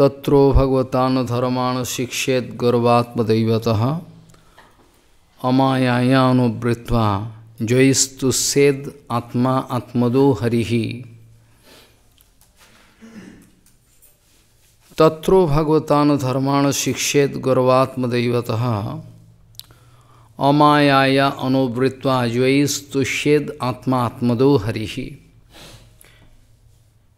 तत्रो भगवतान धर्मान शिक्षेत गर्वात्मदैवतः अमायानुवृत्वा जयस्तु सेद आत्मा आत्मदो हरिहि तत्रो भगवतान धर्माण शिक्षेत गर्वात्मदैवतः अमायाया अनुवृत्वा जयस्तुष्येद आत्मा आत्मदो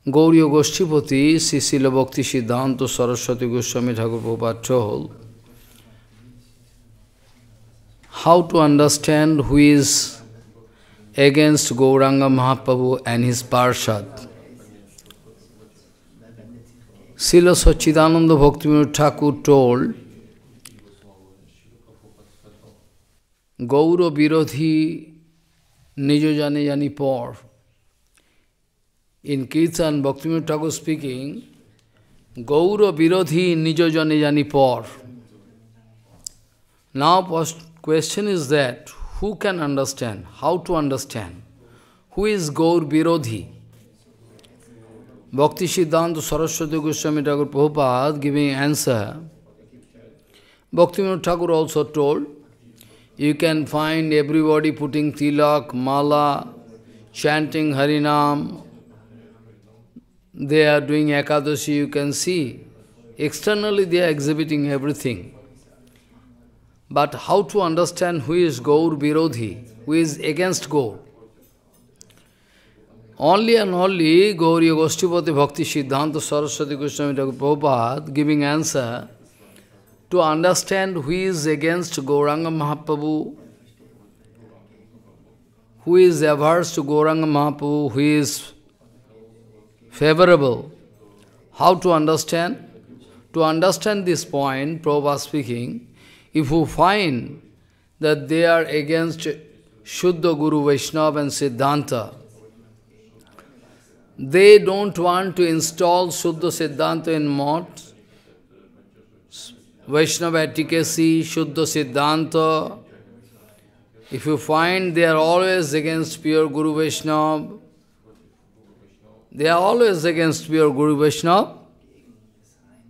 গৌরীয় গোষ্ঠীপতি শিশিল ভক্তি সিদ্ধান্ত সরস্বতী গোস্বামী ঠাকুর প্রপাঠ হল how to understand who is against Gauranga Mahaprabhu and his পার্সাদ শিল সচ্চিদানন্দ ভক্তিবিনোদ ঠাকুর টোল গৌর বিরোধী নিজ জানে জানি পর In Kirtan, Bhaktivinoda Thakur speaking, Gaura Virodhi Nijo Jane Jani Por. Now, question is that, who can understand, how to understand? Who is Gaur Virodhi? Bhakti Siddhanta Saraswati Goswami Thakur Prabhupada giving answer. Bhaktivinoda Thakur also told, you can find everybody putting tilak, mala, chanting Harinam, they are doing Ekadashi, you can see. Externally they are exhibiting everything. But how to understand who is Gaur Virodhi, who is against Gaur? Only and only Gauriya Goshtipati Bhakti Siddhanta Saraswati Goswami Prabhupada giving answer to understand who is against Gauranga Mahaprabhu, who is averse to Gauranga Mahaprabhu, who is favorable. How to understand? To understand this point, Prabhupada speaking, if you find that they are against Shuddha Guru Vaishnava and Siddhanta, they don't want to install Shuddha Siddhanta in mott, Vaishnava efficacy, Shuddha Siddhanta. If you find they are always against pure Guru Vaishnava, they are always against pure Guru Vaishnava.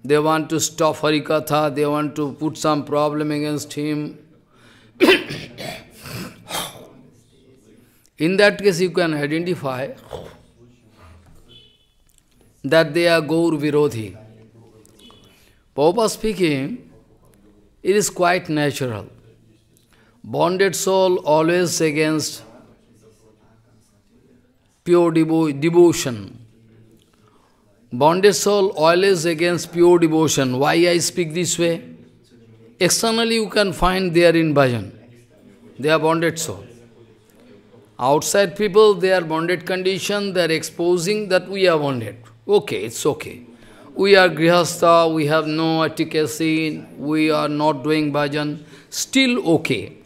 They want to stop Harikatha, they want to put some problem against him. In that case, you can identify that they are Gaur Virodhi. Prabhupada speaking, it is quite natural. Bonded soul always against pure devo devotion. Bonded soul always against pure devotion. Why I speak this way? Externally you can find they are in bhajan. They are bonded soul. Outside people, they are bonded condition, they are exposing that we are bonded. Okay, it's okay. We are grihastha, we have no efficacy, we are not doing bhajan, still okay.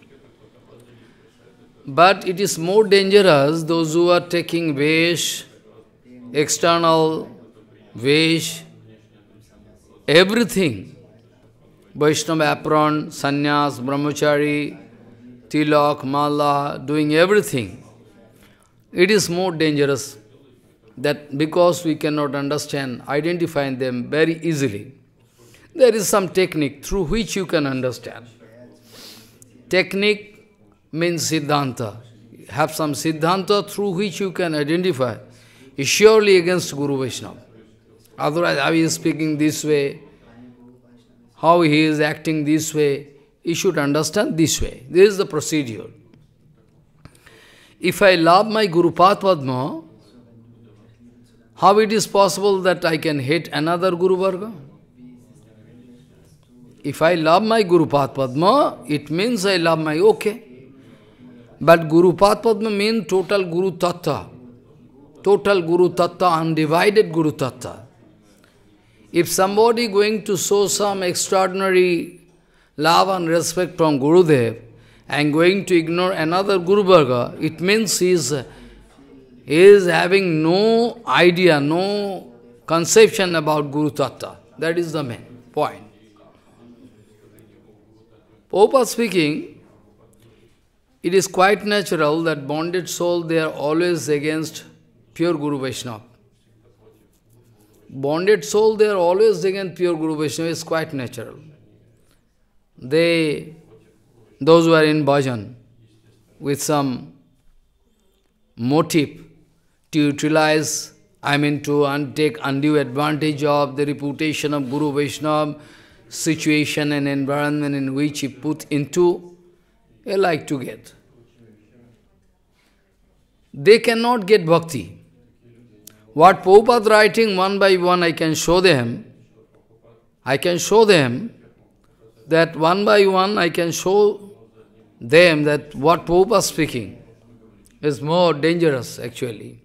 But it is more dangerous those who are taking vesh, external vesh, everything. Vaishnava apron, sannyas, brahmachari, tilak, mala, doing everything. It is more dangerous that because we cannot understand, identify them very easily. There is some technique through which you can understand. Technique means Siddhanta. Have some Siddhanta through which you can identify. Is surely against Guru Vaishnava. Otherwise, how he is speaking this way, how he is acting this way, you should understand this way. This is the procedure. If I love my Guru Padma, how it is possible that I can hate another Guru Varga? If I love my Guru Padma, it means I love my okay. But Guru Padma means total Guru Tattva. Total Guru Tattva, undivided Guru Tattva. If somebody going to show some extraordinary love and respect from Guru Gurudev and going to ignore another Guru Varga, it means he is, he is having no idea, no conception about Guru Tattva. That is the main point. Prabhupada speaking, it is quite natural that bonded soul, they are always against pure Guru Vaishnava. bonded soul, they are always against pure Guru Vaishnava, is quite natural. They, those who are in bhajan, with some motive to utilize, I mean to take undue advantage of the reputation of Guru Vaishnava, situation and environment in which he put into, they like to get. They cannot get bhakti. What Prabhupada writing one by one, I can show them. I can show them that one by one I can show them that what Prabhupada speaking is more dangerous actually.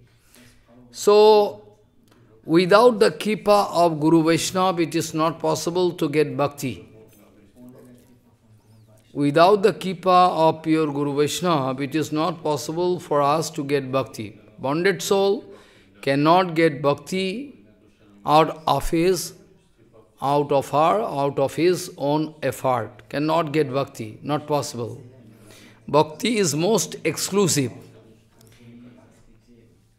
So, without the kippa of Guru Vaishnava, it is not possible to get bhakti. Without the kippa of pure Guru Vaishnava, it is not possible for us to get bhakti. Bonded soul cannot get bhakti out of his, out of her, out of his own effort. Cannot get bhakti, not possible. Bhakti is most exclusive.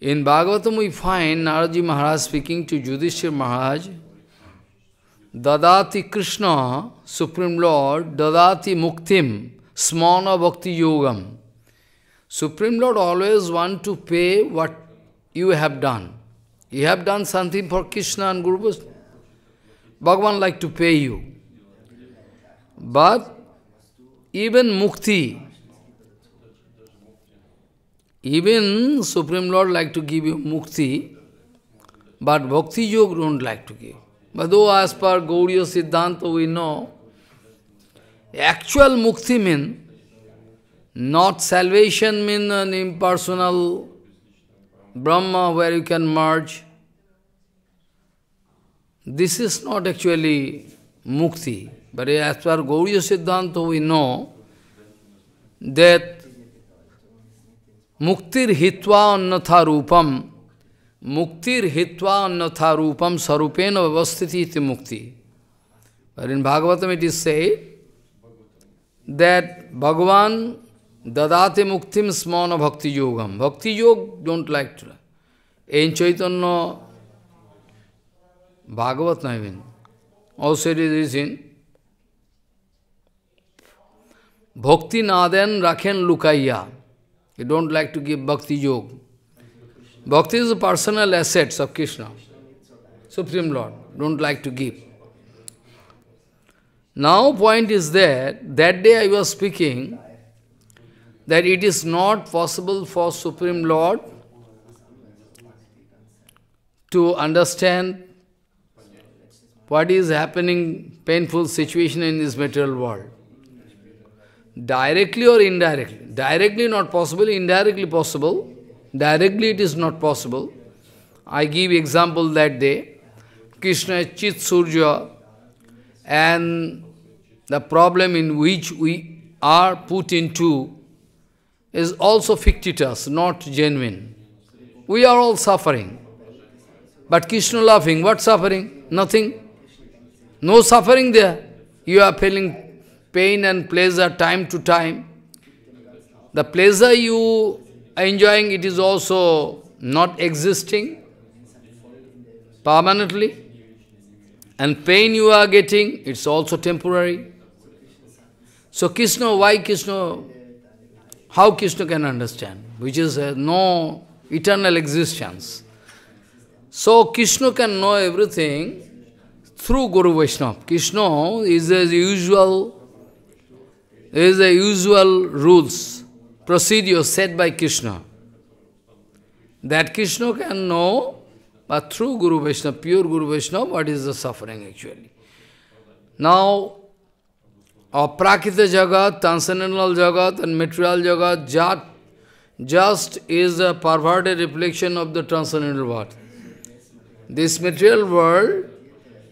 In Bhagavatam we find Naraji Maharaj speaking to Yudhishthir Maharaj, Dadati Krishna, Supreme Lord, Dadati Muktim, Smana Bhakti Yogam. Supreme Lord always want to pay what you have done. You have done something for Krishna and Guru Bhagavan like to pay you. But even mukti, even Supreme Lord like to give you mukti, but Bhakti Yoga don't like to give. But though as per Gauriya Siddhanta we know, actual mukti means not salvation means an uh, impersonal Brahma where you can merge. This is not actually mukti. But as per Gauriya Siddhanta we know that muktir hitva annatha rupam Muktir hitva annatha rupam sarupena vavasthiti iti mukti. But in Bhagavatam it is said that Bhagavan dadate muktim smana bhakti yogam. Bhakti yog don't like to. In Chaitanya Bhagavatam even. Also it is in Bhakti naden rakhen lukaya. You don't like to give bhakti yoga. Bhakti is the personal assets of Krishna, Supreme Lord, don't like to give. Now point is that, that day I was speaking, that it is not possible for Supreme Lord to understand what is happening, painful situation in this material world. Directly or indirectly. Directly not possible, indirectly possible. Directly it is not possible. I give example that day. Krishna Chit Surya and the problem in which we are put into is also fictitious, not genuine. We are all suffering. But Krishna laughing, what suffering? Nothing. No suffering there. You are feeling pain and pleasure time to time. The pleasure you are enjoying it is also not existing permanently. And pain you are getting, it's also temporary. So Krishna, why Krishna, how Krishna can understand? Which is uh, no eternal existence. So Krishna can know everything through Guru Vaishnava. Krishna is the usual, is the usual rules procedure set by Krishna. That Krishna can know, but through Guru Vaishnava, pure Guru Vaishnava, what is the suffering actually. Now, Aprakita Jagat, transcendental Jagat and material Jagat, jat, just is a perverted reflection of the transcendental world. This material world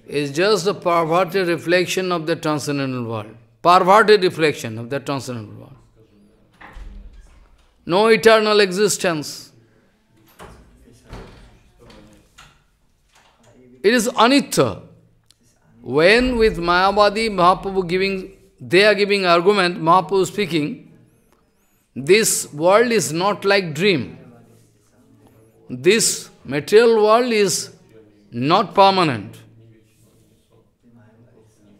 is just a perverted reflection of the transcendental world. Perverted reflection of the transcendental world no eternal existence. It is anitya. When with Mayavadi, Mahaprabhu giving, they are giving argument, Mahaprabhu speaking, this world is not like dream. This material world is not permanent.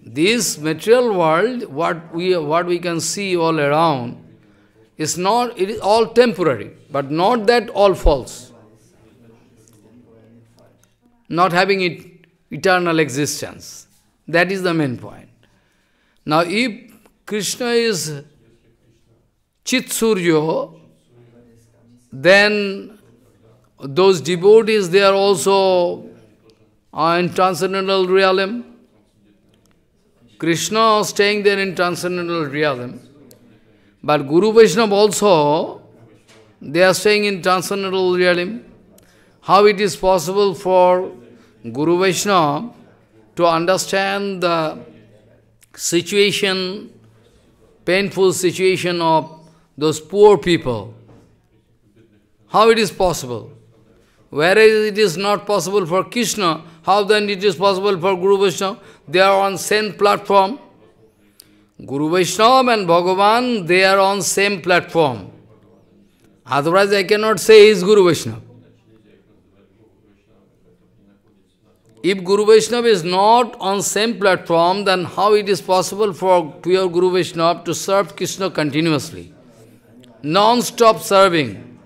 This material world, what we, what we can see all around, is not, it is all temporary, but not that all false. Not having it eternal existence. That is the main point. Now, if Krishna is Chit Suryo, then those devotees, they are also uh, in transcendental realm. Krishna staying there in transcendental realm. But Guru Vaishnava also, they are staying in transcendental realm. How it is possible for Guru Vaishnava to understand the situation, painful situation of those poor people. How it is possible? Whereas it is not possible for Krishna, how then it is possible for Guru Vaishnava? They are on same platform. Guru Vaishnava and Bhagavan, they are on same platform. Otherwise I cannot say he is Guru Vaishnava. If Guru Vaishnava is not on same platform, then how it is possible for pure Guru Vaishnava to serve Krishna continuously? Non-stop serving.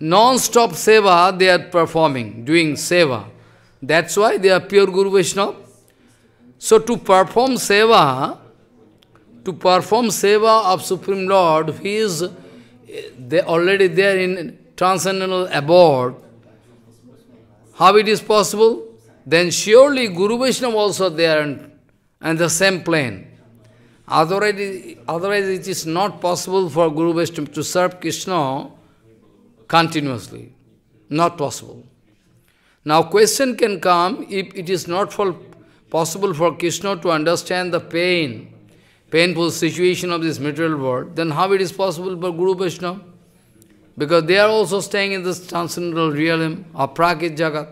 Non-stop seva they are performing, doing seva. That's why they are pure Guru Vaishnava. So to perform seva, to perform seva of Supreme Lord, he is eh, they already there in transcendental abode, how it is possible? Then surely Guru Vaishnava also there and, and the same plane. Otherwise, otherwise it is not possible for Guru Vaishnava to serve Krishna continuously. Not possible. Now question can come, if it is not for, possible for Krishna to understand the pain, painful situation of this material world, then how it is possible for Guru Vaishnava? Because they are also staying in this transcendental realm of Prakrit Jagat.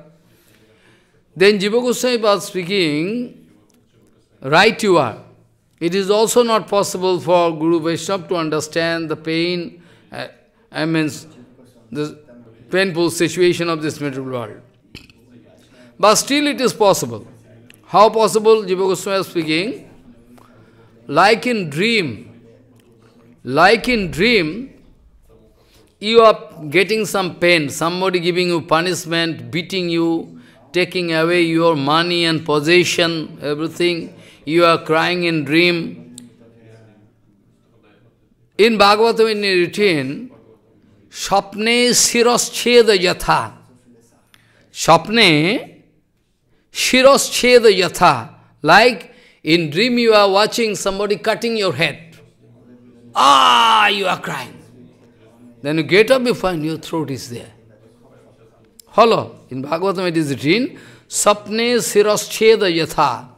Then Jiva Goswami was speaking, right you are. It is also not possible for Guru Vaishnava to understand the pain, uh, I mean, the painful situation of this material world. But still it is possible. How possible? Jiva Goswami speaking, like in dream, like in dream, you are getting some pain, somebody giving you punishment, beating you, taking away your money and possession, everything, you are crying in dream. In Bhagavatam in written, Shapne siroscheda yatha. Shapne siroscheda yatha. Like in dream you are watching somebody cutting your head. Ah, you are crying. Then you get up, you find your throat is there. Hello. In Bhagavatam it is written, Sapne sirascheda yatha.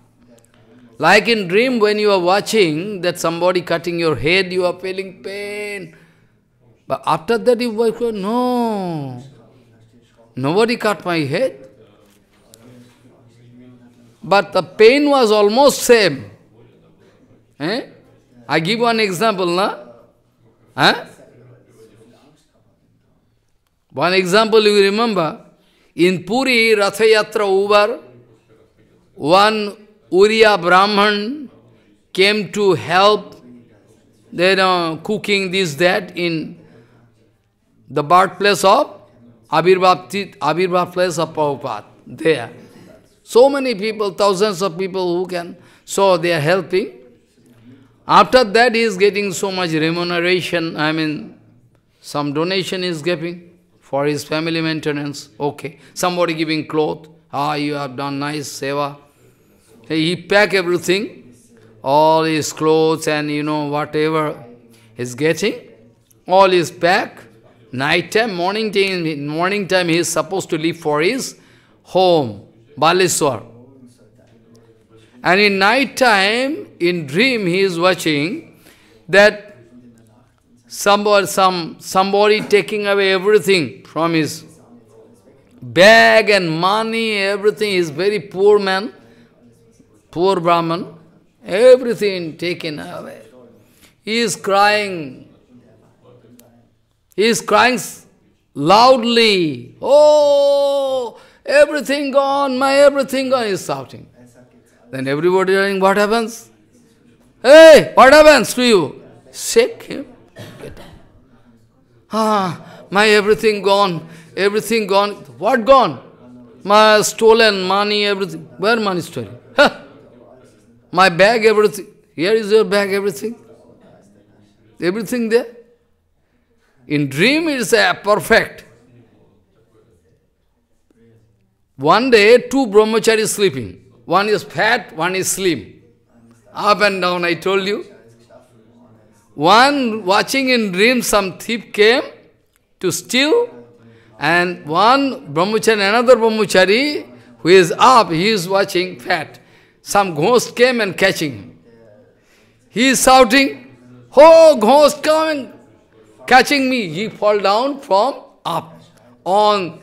Like in dream when you are watching that somebody cutting your head, you are feeling pain. But after that you wake up, no. Nobody cut my head. But the pain was almost same. Eh? I give one example, na? Eh? One example you remember, in Puri, Ratha Yatra over, one Uriya Brahman came to help, they know, cooking this, that in the birthplace of Abhirbhav, Abhirbhav place of Prabhupada, there. So many people, thousands of people who can, so they are helping. After that he is getting so much remuneration, I mean, some donation is giving for his family maintenance. Okay. Somebody giving cloth. Ah, you have done nice seva. He pack everything, all his clothes and you know whatever he's getting, all is pack. Night time, morning time, morning time he is supposed to leave for his home, Baleswar. And in night time, in dream, he is watching that somebody, some, somebody taking away everything from his bag and money, everything. is very poor man, poor Brahman, everything taken away. He is crying. He is crying loudly. Oh, everything gone, my everything gone, he is shouting. Then everybody what happens? Hey, what happens to you? Shake him. Ah, my everything gone, everything gone. What gone? My stolen money, everything. Where money stolen? My bag, everything. Here is your bag, everything. Everything there. In dream it is a perfect. One day, two brahmacharis sleeping. One is fat, one is slim. Up and down, I told you. One watching in dream, some thief came to steal, and one brahmachari, another brahmachari, who is up, he is watching fat. Some ghost came and catching him. He is shouting, Oh, ghost coming, catching me. He fall down from up on,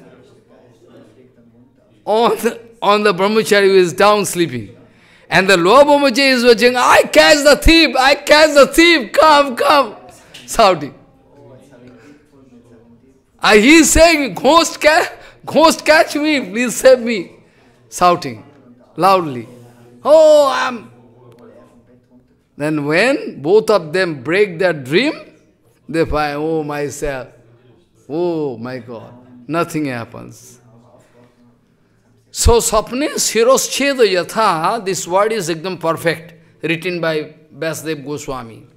on, on the brahmachari who is down sleeping. And the brahmachari is watching, I catch the thief, I catch the thief, come, come, shouting. Uh, he is saying, ghost, catch, ghost catch me, please save me, shouting loudly. Oh, I'm... Then when both of them break their dream, they find, oh myself, oh my God, nothing happens. So, Sapne Siroscheda Yatha, this word is ekdam perfect, written by Vasudev Goswami.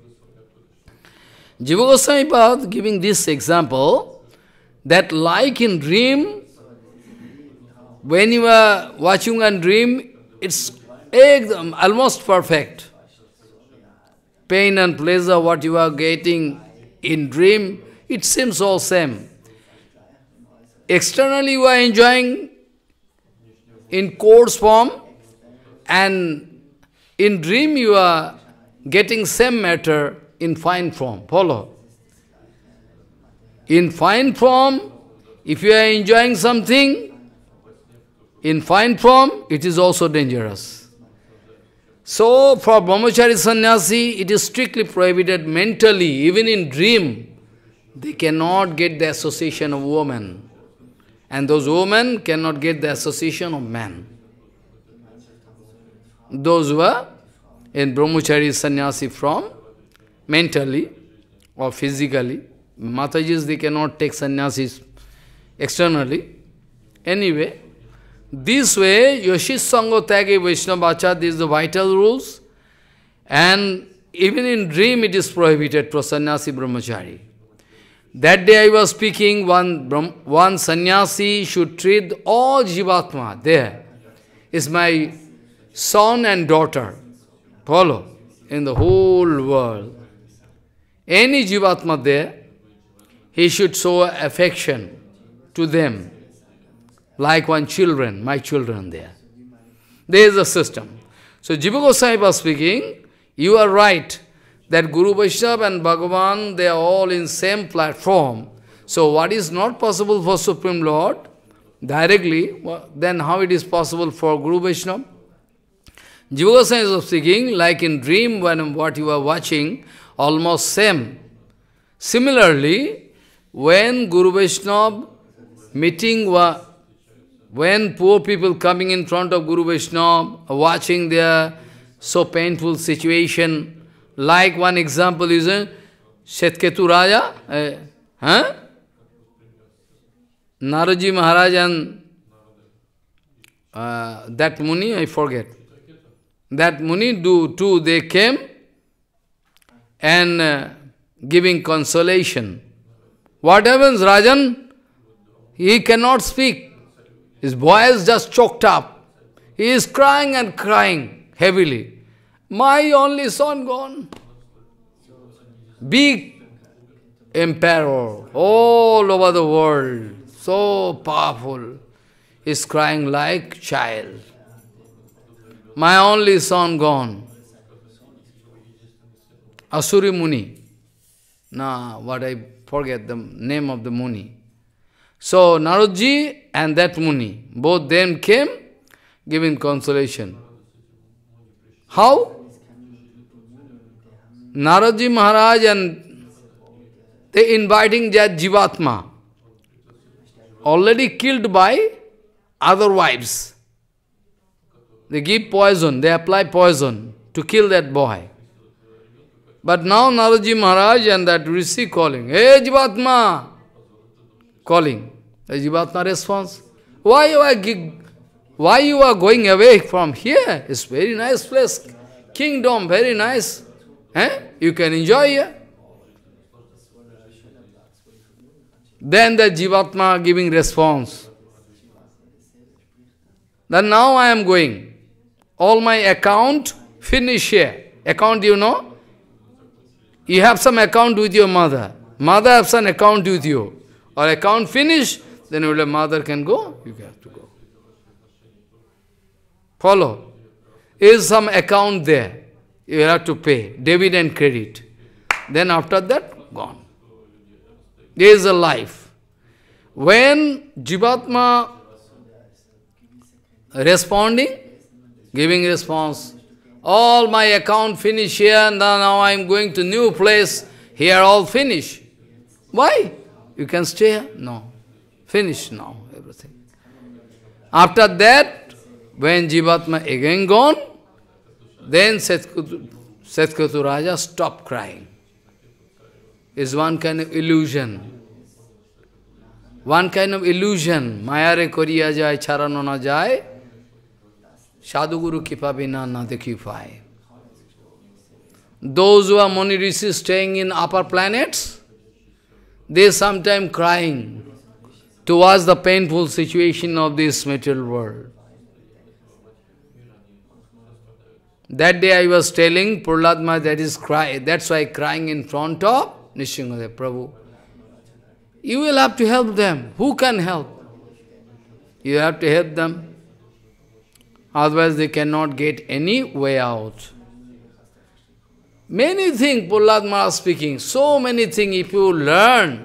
Jiva Goswami Pad giving this example, that like in dream, when you are watching a dream, it's ekdam, almost perfect. Pain and pleasure, what you are getting in dream, it seems all same. Externally you are enjoying in coarse form, and in dream you are getting same matter in fine form. Follow? In fine form, if you are enjoying something, in fine form, it is also dangerous. So, for brahmachari sannyasi, it is strictly prohibited mentally, even in dream, they cannot get the association of woman. And those women cannot get the association of man. Those who are in brahmachari sannyasi from mentally or physically, Matajis, they cannot take sannyasis externally. Anyway, this way, Yoshis Sangha Tyage Vaishnavacha, these are the vital rules. And even in dream it is prohibited for sannyasi brahmachari. That day I was speaking, one, one sannyasi should treat all jivatma there. Is my son and daughter. Follow. In the whole world. Any jivatma there, he should show affection to them. Like one children, my children there. There is a system. So Jiva Goswami was speaking, you are right that Guru Vaishnava and Bhagavan, they are all in same platform. So what is not possible for Supreme Lord directly, then how it is possible for Guru Vaishnava? Jiva is speaking, like in dream when what you are watching, almost same. Similarly, when Guru Vaishnava meeting, when poor people coming in front of Guru Vaishnava, watching their so painful situation, like one example is uh, Chitraketu Raja, uh, huh? Naraji Maharaj and uh, that Muni, I forget. That Muni, do too, they came and uh, giving consolation. What happens, Rajan? He cannot speak. His voice just choked up. He is crying and crying heavily. My only son gone. Big emperor all over the world, so powerful, is crying like child. My only son gone. Asuri Muni. Nah, what I forget the name of the Muni. So Naradji and that Muni, both them came giving consolation. How? Naradji Maharaj and they inviting that Jivatma, already killed by other wives. They give poison, they apply poison to kill that boy. But now Naraji Maharaj and that Rishi calling, Hey Jivatma! Calling. The Jivatma response, Why you are why you are going away from here? It's very nice place. Kingdom, very nice. Eh? You can enjoy here. Then the Jivatma giving response. Then now I am going. All my account finish here. Account you know? You have some account with your mother. Mother has some account with you. Or account finish, then your mother can go, you have to go. Follow. Is some account there. You have to pay. Debit and credit. Then after that, gone. There is a life. When Jivatma responding, giving response, all my account finish here, and now I am going to new place, here all finish. Why? You can stay here? No. Finish now, everything. After that, when Jivatma again gone, then Satkutu Raja stopped crying. Is one kind of illusion. One kind of illusion. Mayare koriya jai, charano na jai. Sadhuguru kipa bina na dekhi Those who are Mani Rishi staying in upper planets, they sometimes crying towards the painful situation of this material world. That day I was telling Prahlad that is cry, that's why crying in front of Nrisinghadev Prabhu. You will have to help them. Who can help? You have to help them. Otherwise they cannot get any way out. Many things Prahlad Maharaj speaking, so many things if you learn,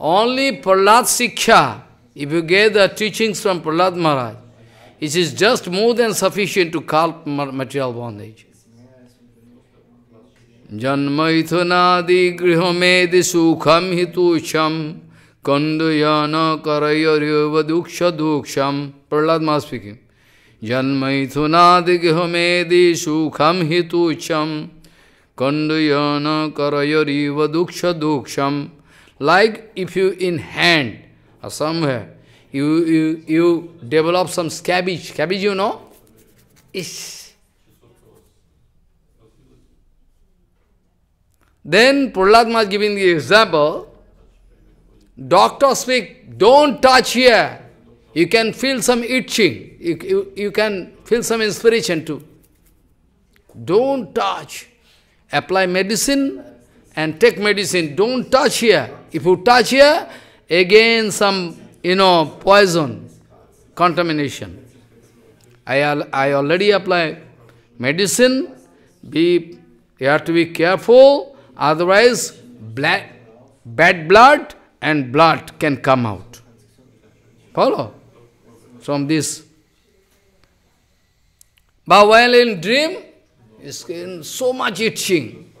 only Prahlad Siksha, if you get the teachings from Prahlad Maharaj, it is just more than sufficient to calm material bondage. Janmaithunadi grihomedi sukham hitusham kanduyana karayaryava duksha duksham Prahlad Maharaj speaking. Janmaithunadi grihomedi sukham hitusham kanduyana karayaryava duksha duksham Like if you in hand or somewhere you, you, you develop some cabbage. Cabbage, you know? Ish. Then Prahlad was giving the example. Doctor speak, don't touch here. You can feel some itching. You, you, you can feel some inspiration too. Don't touch. Apply medicine and take medicine. Don't touch here. If you touch here, again some you know, poison, contamination. I, al I already apply medicine, be, you have to be careful, otherwise black, bad blood and blood can come out. Follow? From this. But while in dream, skin so much itching.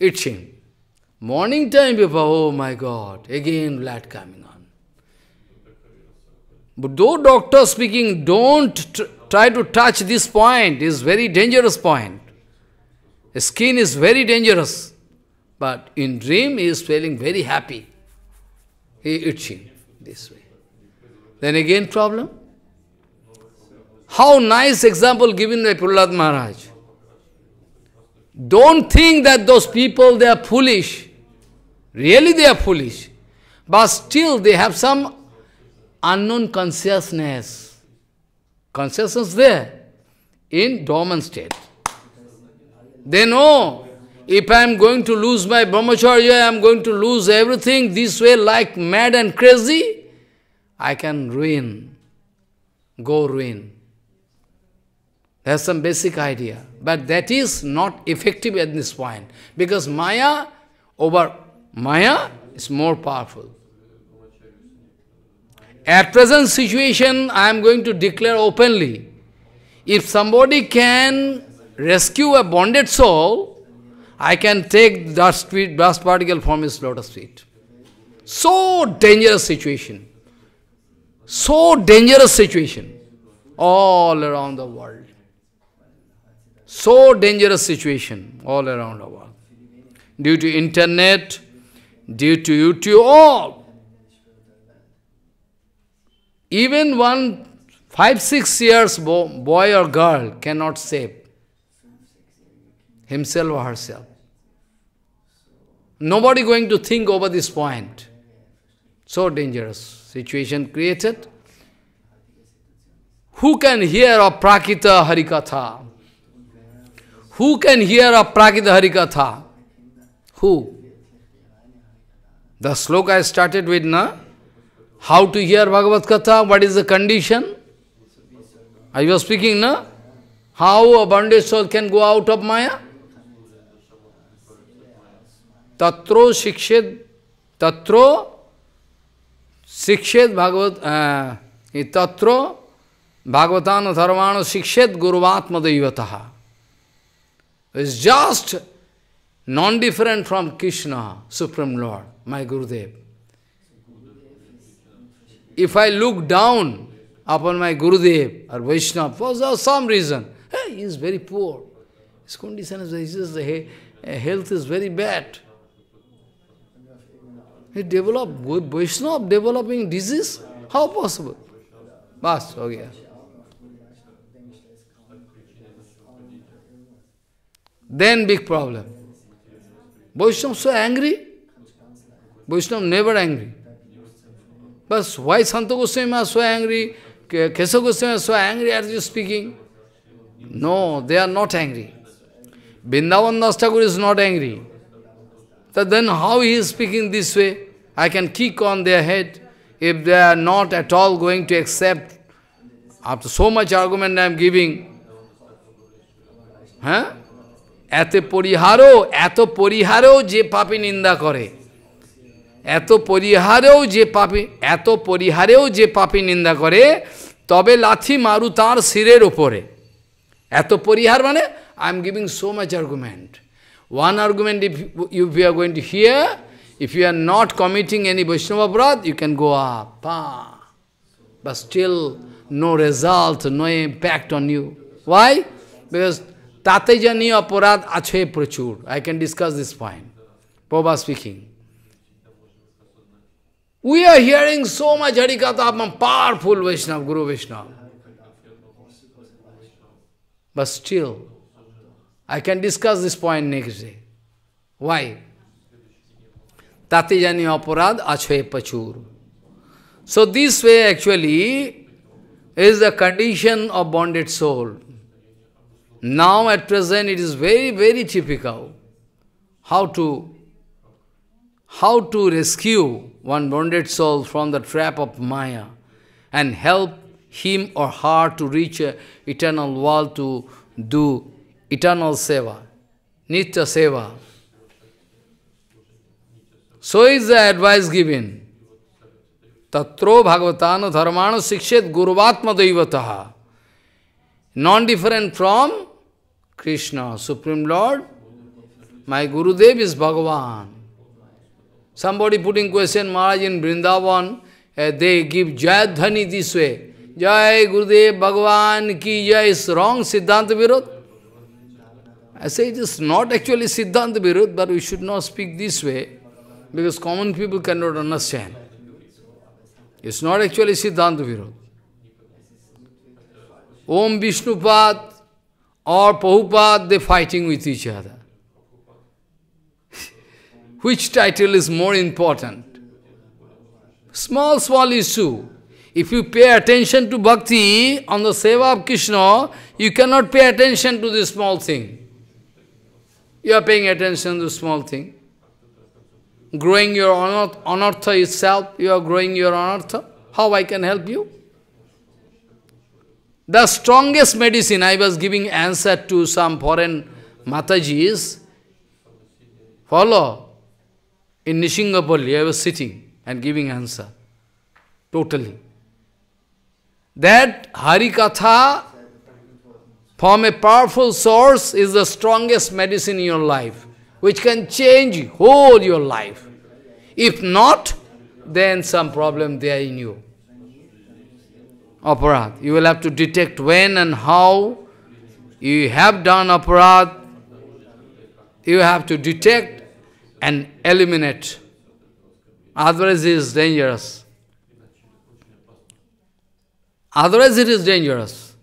Itching. Morning time before, oh my God, again blood coming on. But though doctor speaking, don't tr try to touch this point, is very dangerous point. The skin is very dangerous. But in dream he is feeling very happy. He itching this way. Then again problem. How nice example given by Prahlad Maharaj. Don't think that those people, they are foolish. Really they are foolish. But still they have some unknown consciousness. Consciousness there in dormant state. They know if I am going to lose my brahmacharya, I am going to lose everything this way like mad and crazy, I can ruin, go ruin. That's some basic idea. But that is not effective at this point. Because Maya over Maya is more powerful. At present situation, I am going to declare openly, if somebody can rescue a bonded soul, I can take dust, dust particle from his lotus feet. So dangerous situation. So dangerous situation all around the world. So dangerous situation all around the world. Due to internet, due to you YouTube, all. Even one five, six years boy or girl cannot save himself or herself. Nobody going to think over this point. So dangerous situation created. Who can hear of Prakita Harikatha? Who can hear of Prakita Harikatha? Who? The sloka I started with, na? How to hear Bhagavad Katha? What is the condition? I was speaking, na? How a bonded soul can go out of Maya? Tatro Shikshit, Tatro Shikshet Bhagavad, uh, Tatro Bhagavatan Dharmano Shikshet Guruvatma Devataha. It's just non-different from Krishna, Supreme Lord, my Gurudev. If I look down upon my Gurudev or Vaishnava for some reason, hey, he is very poor. His condition is, his eh, health is very bad. He developed, Vaishnava developing disease? How possible? Bas, okay. Then big problem. Vaishnava so angry. Vaishnava never angry. But why Santa Goswami are so angry? Kesha Goswami are so angry as you speaking? No, they are not angry. Vrindavan Das is not angry. So then how he is speaking this way? I can kick on their head if they are not at all going to accept. After so much argument I am giving, হ্যাঁ এত পরিহারও এত পরিহারেও যে পাপি নিন্দা করে এত পরিহারেও যে পাপি, এত পরিহারেও যে পাপি নিন্দা করে, তবে লাথি মারু তার শিরের ওপরে এত পরিহার মানে I am giving so much argument one argument if you you are going here if you are not committing any Vaishnava অপরাধ ইউ ক্যান গো বা still no result no impact on you why because তাতে যা নিয়ে অপরাধ আছে প্রচুর। I can discuss this point পোবা speaking We are hearing so much Harikatha from powerful Vaishnava, Guru Vaishnava. But still, I can discuss this point next day. Why? Tati jani aparad achve pachur. So this way actually is the condition of bonded soul. Now at present it is very, very typical how to how to rescue one bonded soul from the trap of Maya and help him or her to reach eternal world to do eternal seva, nitya seva. So is the advice given. Tatro bhagavatana dharmana sikshet guruvatma daivataha. Non-different from Krishna, Supreme Lord. My Gurudev is Bhagavan. Somebody putting question, Maharaj in Vrindavan, uh, they give Jayadhani this way. Jai Gurudev Bhagavan ki Jai is wrong, Siddhanta Virod. I say it is not actually Siddhanta Virud, but we should not speak this way, because common people cannot understand. It's not actually Siddhanta Virud. Om Vishnupad or Prabhupada, they fighting with each other. Which title is more important? Small, small issue. If you pay attention to bhakti on the seva of Krishna, you cannot pay attention to this small thing. You are paying attention to small thing. Growing your anartha itself, you are growing your anartha. How I can help you? The strongest medicine, I was giving answer to some foreign Matajis. Follow. In Nrisinghapalli, I was sitting and giving answer. Totally. That Harikatha from a powerful source is the strongest medicine in your life, which can change whole your life. If not, then some problem there in you. aparad. You will have to detect when and how you have done aparad. You have to detect and eliminate. Otherwise it is dangerous. Otherwise it is dangerous.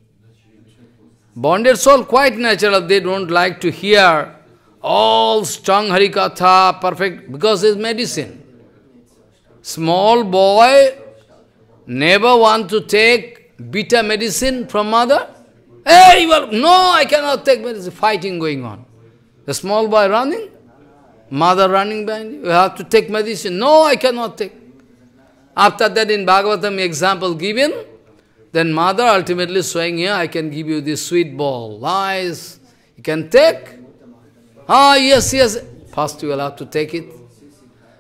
Bonded soul, quite natural, they don't like to hear all strong Harikatha, perfect, because it's medicine. Small boy never want to take bitter medicine from mother. Hey, well, no, I cannot take medicine. Fighting going on. The small boy running, mother running behind you. You have to take medicine. No, I cannot take. After that, in Bhagavatam example given, then mother ultimately showing here, I can give you this sweet ball. Lies, You can take. Ah, yes, yes. First you will have to take it.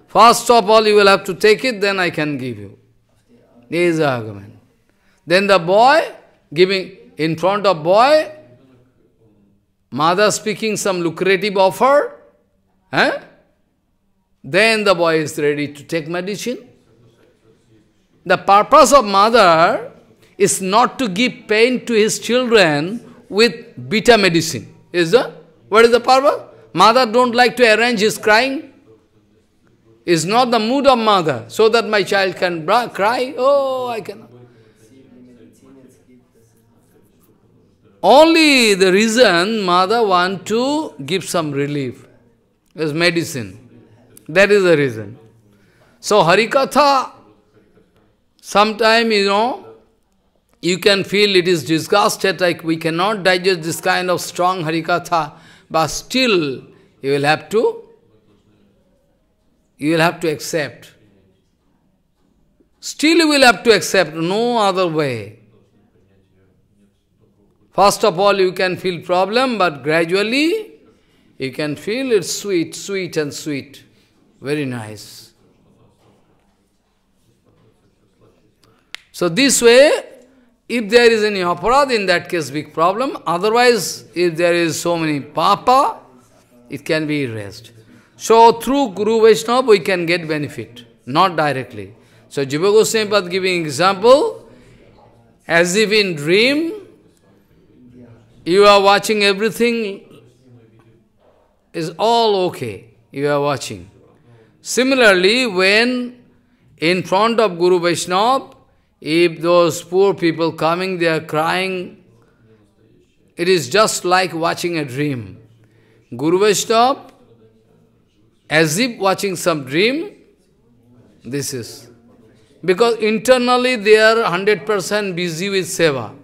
First of all, you will have to take it, then I can give you. This is the argument. Then the boy, giving, in front of boy, mother speaking some lucrative offer, eh? then the boy is ready to take medicine. The purpose of mother is not to give pain to his children with bitter medicine. Is that? What is the purpose? Mother don't like to arrange his crying. Is not the mood of mother, so that my child can cry. Oh, I cannot. Only the reason mother want to give some relief is medicine. That is the reason. So Harikatha, sometime, you know, you can feel it is disgusted, like we cannot digest this kind of strong Harikatha, but still you will have to, you will have to accept. Still you will have to accept, no other way. First of all, you can feel problem, but gradually you can feel it sweet, sweet and sweet. Very nice. So this way, if there is any aparad, in that case, big problem. Otherwise, if there is so many papa, it can be erased. So through Guru Vaishnava, we can get benefit, not directly. So Jiva Goswami giving example, as if in dream, you are watching everything, is all okay, you are watching. Similarly, when in front of Guru Vaishnava, if those poor people coming, they are crying, it is just like watching a dream. Guru Vaishnava, as if watching some dream, this is. Because internally they are 100% busy with seva.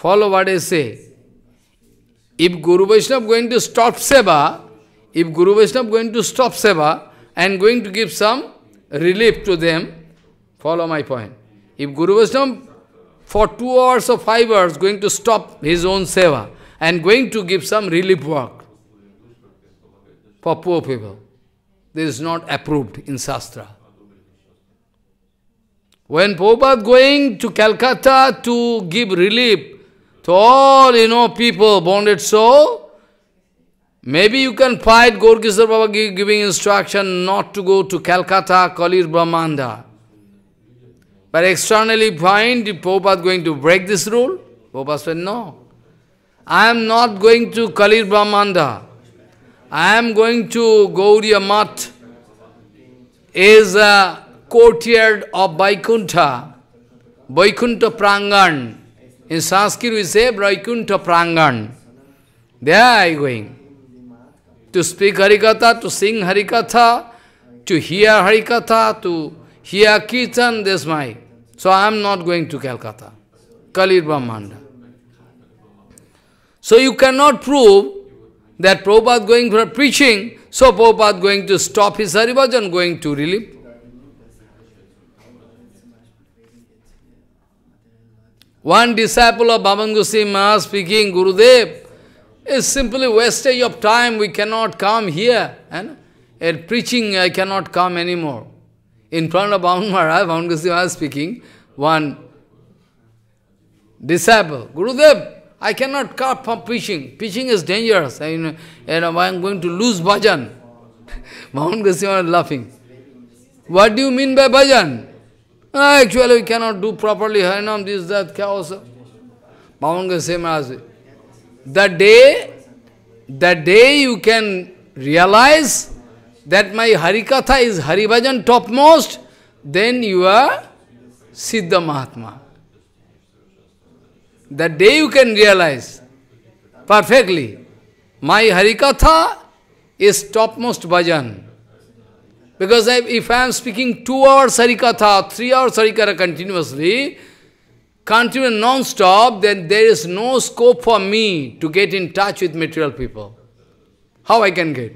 Follow what I say. If Guru Vaishnava is going to stop seva, if Guru Vaishnava is going to stop seva, and going to give some relief to them. Follow my point. If Guru Vaishnava for two hours or five hours going to stop his own seva and going to give some relief work for poor people, this is not approved in Shastra. When Prabhupada going to Calcutta to give relief to all, you know, people, bonded soul, Maybe you can fight Gorkisar Baba giving instruction not to go to Calcutta, Kalir Brahmanda. But externally find Prabhupada going to break this rule? Prabhupada said, no. I am not going to Kalir Brahmanda. I am going to Gauriya Mat. is a courtyard of Vaikuntha, Vaikuntha Prangan. In Sanskrit we say Vaikuntha Prangan. There I am going to speak Harikatha, to sing Harikatha, to hear Harikatha, to hear Kirtan, this my. So I am not going to Calcutta, Kalir Brahmanda. So you cannot prove that Prabhupada going for preaching, so Prabhupada going to stop his Haribhajan, going to relief. One disciple of Bhavan Goswami speaking, Gurudev, it's simply wastage of time. We cannot come here. And at preaching, I cannot come anymore. In front of Bhavan Maharaj, Bhavan was speaking, one disciple, Gurudev, I cannot come from preaching. Preaching is dangerous. I, you know, I am going to lose bhajan. Bhavan Goswami laughing. what do you mean by bhajan? Ah, actually, we cannot do properly Harinam, this, that, chaos. Bhavan same as the day, the day you can realize that my Harikatha is Haribhajan topmost, then you are Siddha Mahatma. The day you can realize perfectly, my Harikatha is topmost bhajan. Because if I am speaking two hours Harikatha, three hours Harikatha continuously, continuous non-stop, then there is no scope for me to get in touch with material people. How I can get?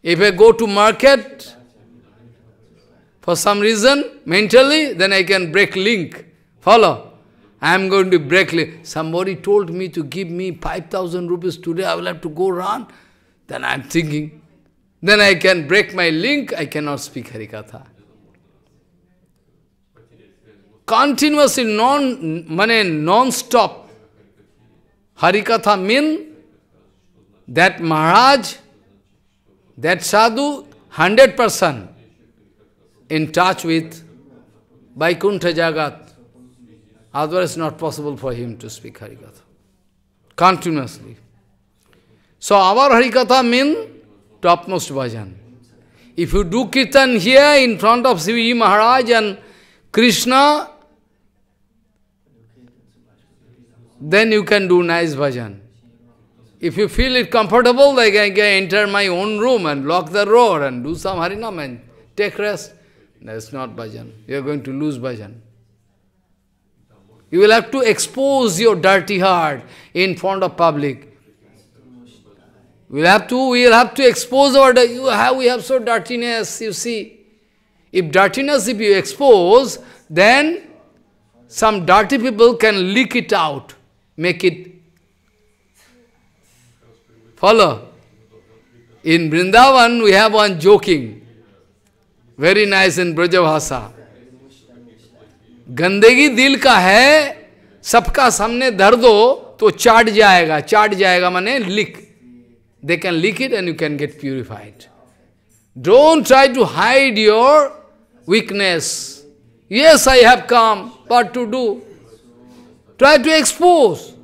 If I go to market, for some reason, mentally, then I can break link. Follow? I am going to break link. Somebody told me to give me 5,000 rupees today, I will have to go run. Then I am thinking, then I can break my link, I cannot speak Harikatha. Continuously, non, mane, non-stop. Harikatha mean that Maharaj, that sadhu, 100% in touch with Vaikuntha Jagat. Otherwise, not possible for him to speak Harikatha. Continuously. So, our Harikatha means topmost bhajan. If you do kirtan here in front of Siviji Maharaj and Krishna, then you can do nice bhajan. If you feel it comfortable, like I can enter my own room and lock the door and do some harinam and take rest. That's not bhajan. You are going to lose bhajan. You will have to expose your dirty heart in front of public. We'll have to, we'll have to expose our, you have, we have so dirtiness, you see. If dirtiness, if you expose, then some dirty people can leak it out, make it follow. In Vrindavan, we have one joking, very nice in Brajavasa. गंदगी दिल का है सबका सामने धर दो तो चाट जाएगा चाट जाएगा माने लिख they can lick it and you can get purified. Don't try to hide your weakness. Yes, I have come, what to do? Try to expose.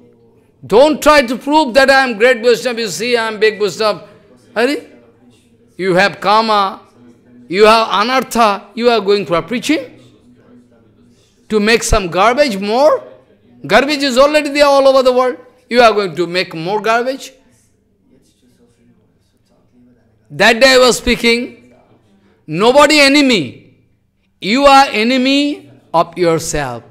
Don't try to prove that I am great Vaishnava, you see I am big Vaishnava. Hari? You have karma, you have anartha, you are going for preaching? To make some garbage more? Garbage is already there all over the world. You are going to make more garbage? That day I was speaking, nobody enemy. You are enemy of yourself.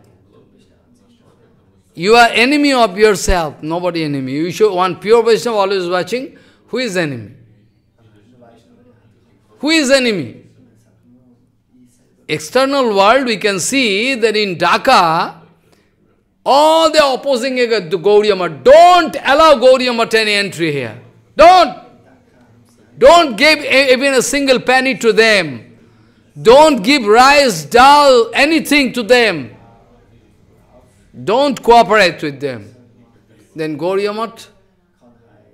You are enemy of yourself, nobody enemy. You should one pure Vaishnava always watching, who is enemy? Who is enemy? External world, we can see that in Dhaka, all the opposing to Gauriya don't allow Gauriya any entry here. Don't! Don't give even a single penny to them. Don't give rice, dal, anything to them. Don't cooperate with them. Then Gauriya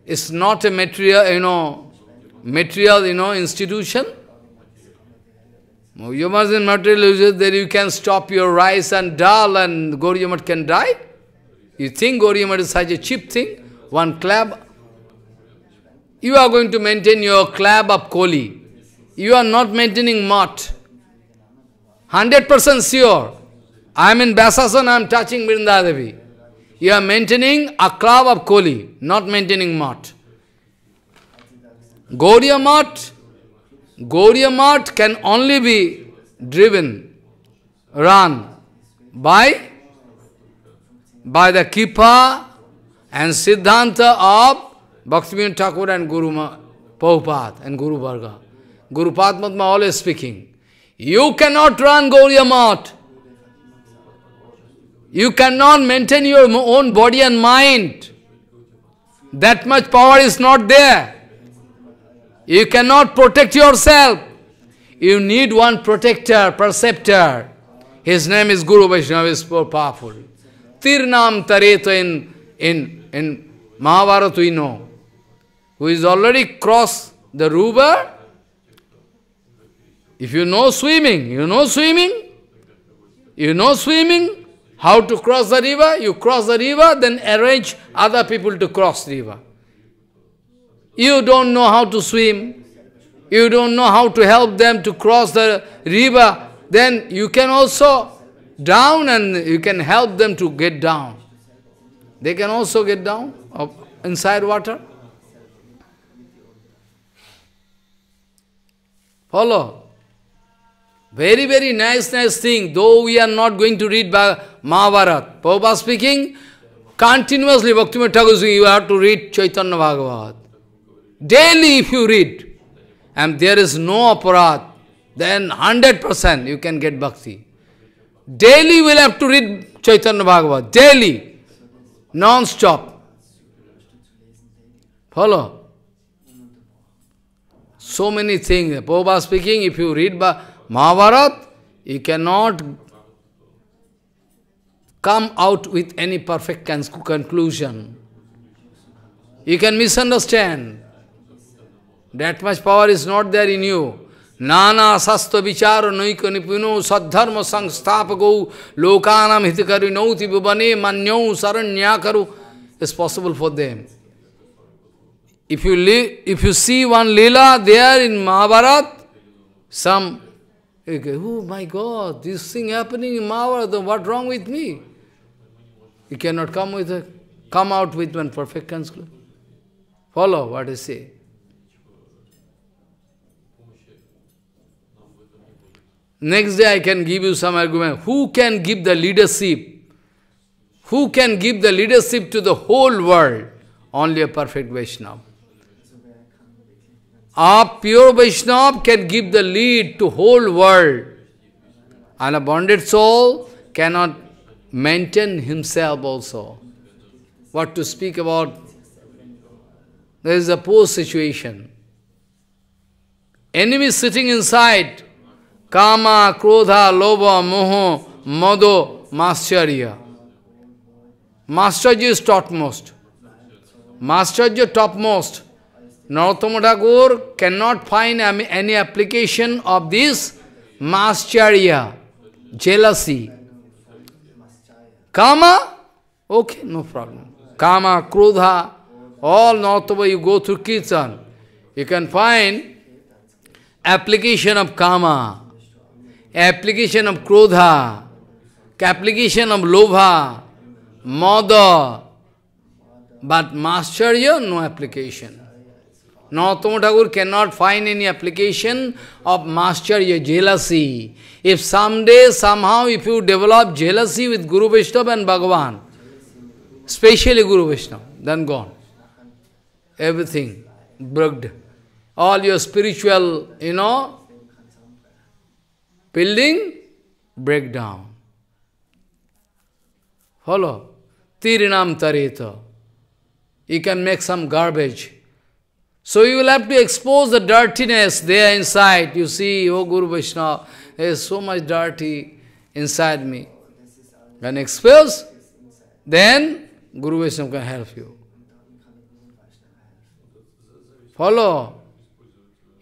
is not a material, you know, material, you know, institution. You must in material that you can stop your rice and dal and Gauriya can die. You think Gauriya is such a cheap thing? One clap, you are going to maintain your club of Koli. You are not maintaining mott. 100% sure. I am in Basasan, I am touching Vrindadevi. You are maintaining a club of Koli, not maintaining mott. Gauriya mott, Gauriya mott can only be driven, run by, by the Kripa and Siddhanta of Bhaktivinoda Thakur and Guru Prabhupada and Guru Varga. Guru Padmatma always speaking. You cannot run Gauriya Math. You cannot maintain your own body and mind. That much power is not there. You cannot protect yourself. You need one protector, preceptor. His name is Guru Vaishnava, is more powerful. Tirnam Tareto in, in, in Mahabharata we know who is already crossed the river, If you know swimming, you know swimming, you know swimming, how to cross the river, you cross the river, then arrange other people to cross the river. You don't know how to swim, you don't know how to help them to cross the river, then you can also down and you can help them to get down. They can also get down inside water. Follow. Very, very nice, nice thing. Though we are not going to read Mahabharata. Prabhupada speaking, continuously Bhaktivinoda Thakur you have to read Chaitanya Bhagavat. Daily if you read, and there is no aparat, then 100% you can get bhakti. Daily we'll have to read Chaitanya Bhagavat. Daily. Non-stop. Follow? So many things. Prabhupada speaking, if you read Mahabharata, you cannot come out with any perfect conclusion. You can misunderstand. That much power is not there in you. Nana sastha vichara naika nipuno sadharma sangstapako lokanam hitakari nauti vibane manyau saranyakaru is possible for them. If you, if you see one lila there in Mahabharata, some, okay, oh my God, this thing happening in Mahabharata, what wrong with me? You cannot come with a, come out with one perfect conclusion. Follow what I say. Next day I can give you some argument. Who can give the leadership? Who can give the leadership to the whole world? Only a perfect Vaishnava. A pure Vaishnava can give the lead to whole world. And a bonded soul cannot maintain himself also. What to speak about? There is a poor situation. Enemy sitting inside, Kama, Krodha, Loba, Moho, Mado, Mascharya. Masterji is topmost. Masterji topmost. Narottama cannot find any application of this Mascharya, jealousy. Kama? Okay, no problem. Kama, Krodha, all Narottama you go through Kirtan, you can find application of Kama application of krodha, application of lobha, mada, but masterya, no application. Narottama Thakur cannot find any application of masterya, jealousy. If someday, somehow, if you develop jealousy with Guru Vaishnava and Bhagavan, especially Guru Vaishnava, then gone. Everything broke. All your spiritual, you know, building, break down. Follow? Tirinam tarita. You can make some garbage. So you will have to expose the dirtiness there inside. You see, oh Guru Vaishnava, there is so much dirty inside me. When expose, then Guru Vaishnava can help you. Follow?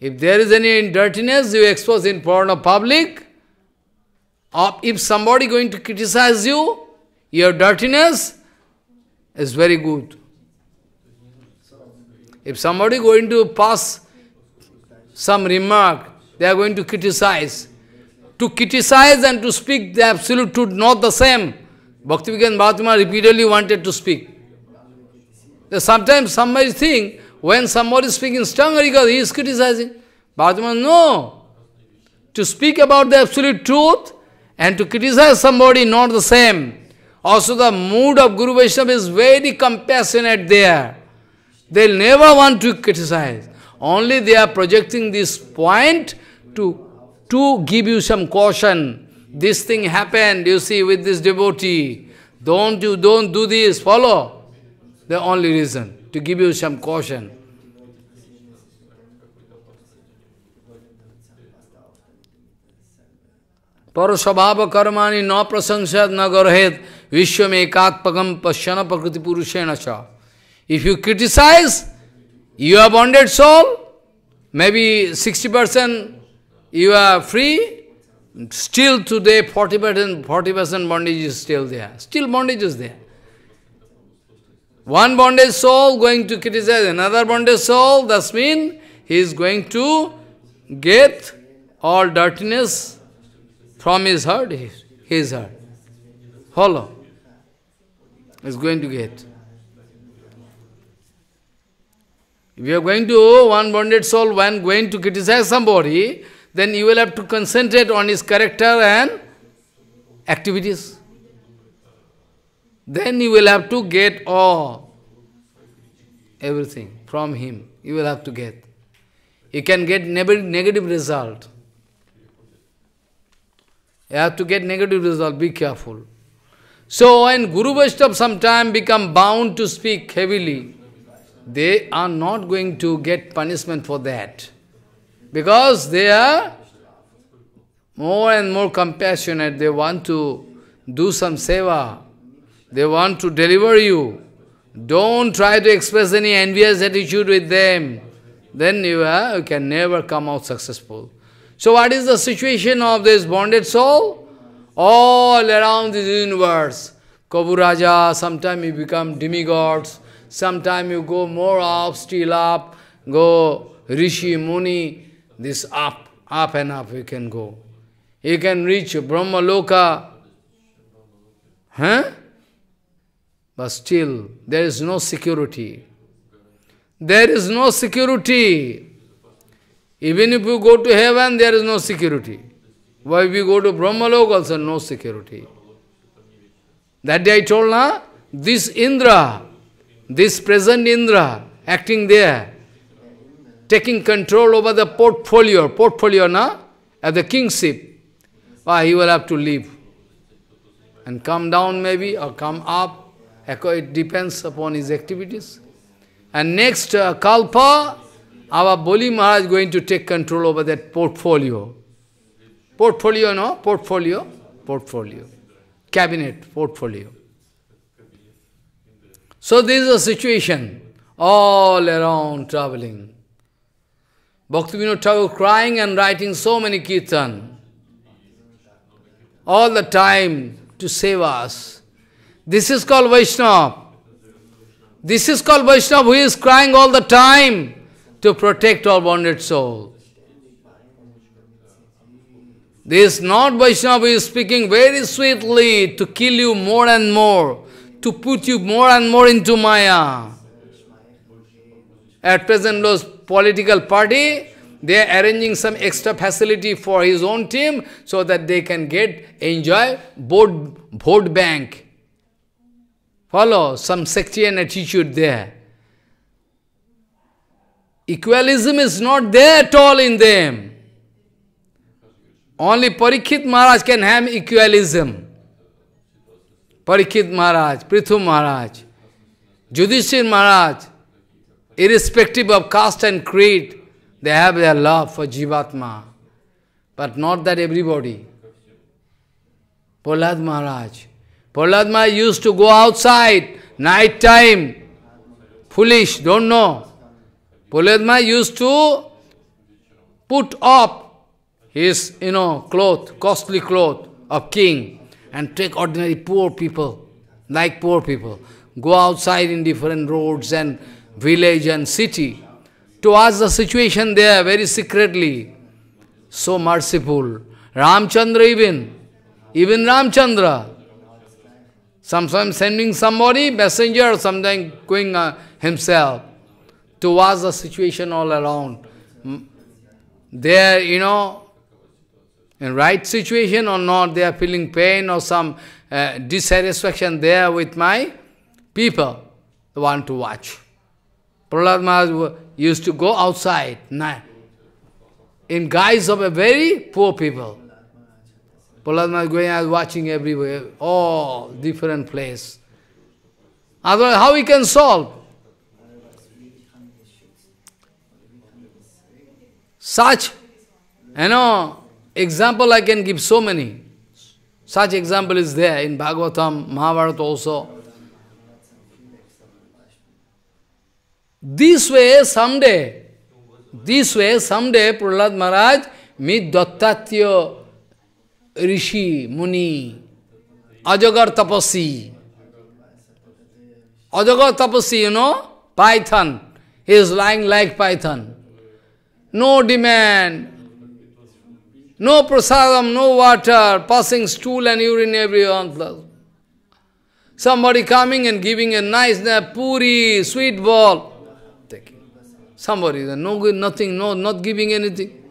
If there is any dirtiness, you expose in front of public, if somebody going to criticize you, your dirtiness is very good. If somebody going to pass some remark, they are going to criticize. To criticize and to speak the absolute truth, not the same. Bhaktivedanta Mahatma repeatedly wanted to speak. Sometimes somebody think, when somebody is speaking because he is criticizing. Bhaktivedanta, no. To speak about the absolute truth, and to criticize somebody, not the same. Also the mood of Guru Vaishnava is very compassionate there. They'll never want to criticize. Only they are projecting this point to, to give you some caution. This thing happened, you see, with this devotee. Don't you, don't do this, follow. The only reason, to give you some caution. Parasabhava karmani na prasangsad na garhet vishwam ekatpagam pasyana prakriti purushena cha. If you criticize, you are bonded soul, maybe 60% you are free, still today 40%, 40% bondage is still there. Still bondage is there. One bonded soul going to criticize another bonded soul, thus mean he is going to get all dirtiness from his heart, his heart. Follow. Is going to get. If you are going to, one bonded soul, when going to criticize somebody, then you will have to concentrate on his character and activities. Then you will have to get all, everything from him. You will have to get. You can get negative result. You have to get negative result, be careful. So when Guru Vaishnava sometime become bound to speak heavily, they are not going to get punishment for that. Because they are more and more compassionate, they want to do some seva, they want to deliver you. Don't try to express any envious attitude with them. Then you, uh, you can never come out successful. So what is the situation of this bonded soul? All around this universe. Kaburaja, sometimes you become demigods, sometimes you go more up, still up, go Rishi, Muni, this up, up and up you can go. You can reach Brahma Loka. Huh? But still, there is no security. There is no security. Even if you go to heaven, there is no security. Why we go to Brahmalok also, no security. That day I told, na, this Indra, this present Indra, acting there, taking control over the portfolio, portfolio, na, at the kingship, ah, he will have to leave. And come down maybe, or come up, it depends upon his activities. And next uh, Kalpa, our Bali Maharaj is going to take control over that portfolio. Portfolio, no? Portfolio? Portfolio. Cabinet, portfolio. So this is a situation all around traveling. Bhaktivinoda Thakur crying and writing so many kirtan. All the time to save us. This is called Vaishnava. This is called Vaishnava who is crying all the time to protect our bonded soul. This not Vaishnava is speaking very sweetly to kill you more and more, to put you more and more into Maya. At present, those political party, they are arranging some extra facility for his own team so that they can get, enjoy vote, vote bank. Follow some sectarian attitude there. Equalism is not there at all in them. Only Parikshit Maharaj can have equalism. Parikshit Maharaj, Prithu Maharaj, Yudhishthir Maharaj, irrespective of caste and creed, they have their love for Jivatma. But not that everybody. Prahlad Maharaj, Prahlad used to go outside, night time. Foolish, don't know. Prahlad used to put up his, you know, cloth, costly cloth of king and take ordinary poor people, like poor people, go outside in different roads and village and city to ask the situation there very secretly. So merciful. Ramchandra even, even Ramchandra, Sometimes sending somebody, messenger, sometimes going uh, himself to watch the situation all around. There, you know, in right situation or not, they are feeling pain or some uh, dissatisfaction there with my people, they want to watch. Prahlad Maharaj used to go outside in guise of a very poor people. Prahlad Maharaj going and watching everywhere, all different place. Otherwise, how we can solve? Such, you know, example I can give so many. Such example is there in Bhagavatam, Mahabharata also. This way, someday, this way, someday, Prahlad Maharaj meet Dattatreya Rishi, Muni, Ajagar Tapasi. Ajagar Tapasi, you know, python. He is lying like python. No demand, no prasadam, no water, passing stool and urine everyone. Somebody coming and giving a nice uh, puri, sweet ball. Taking. Somebody, uh, no good, nothing, no, not giving anything.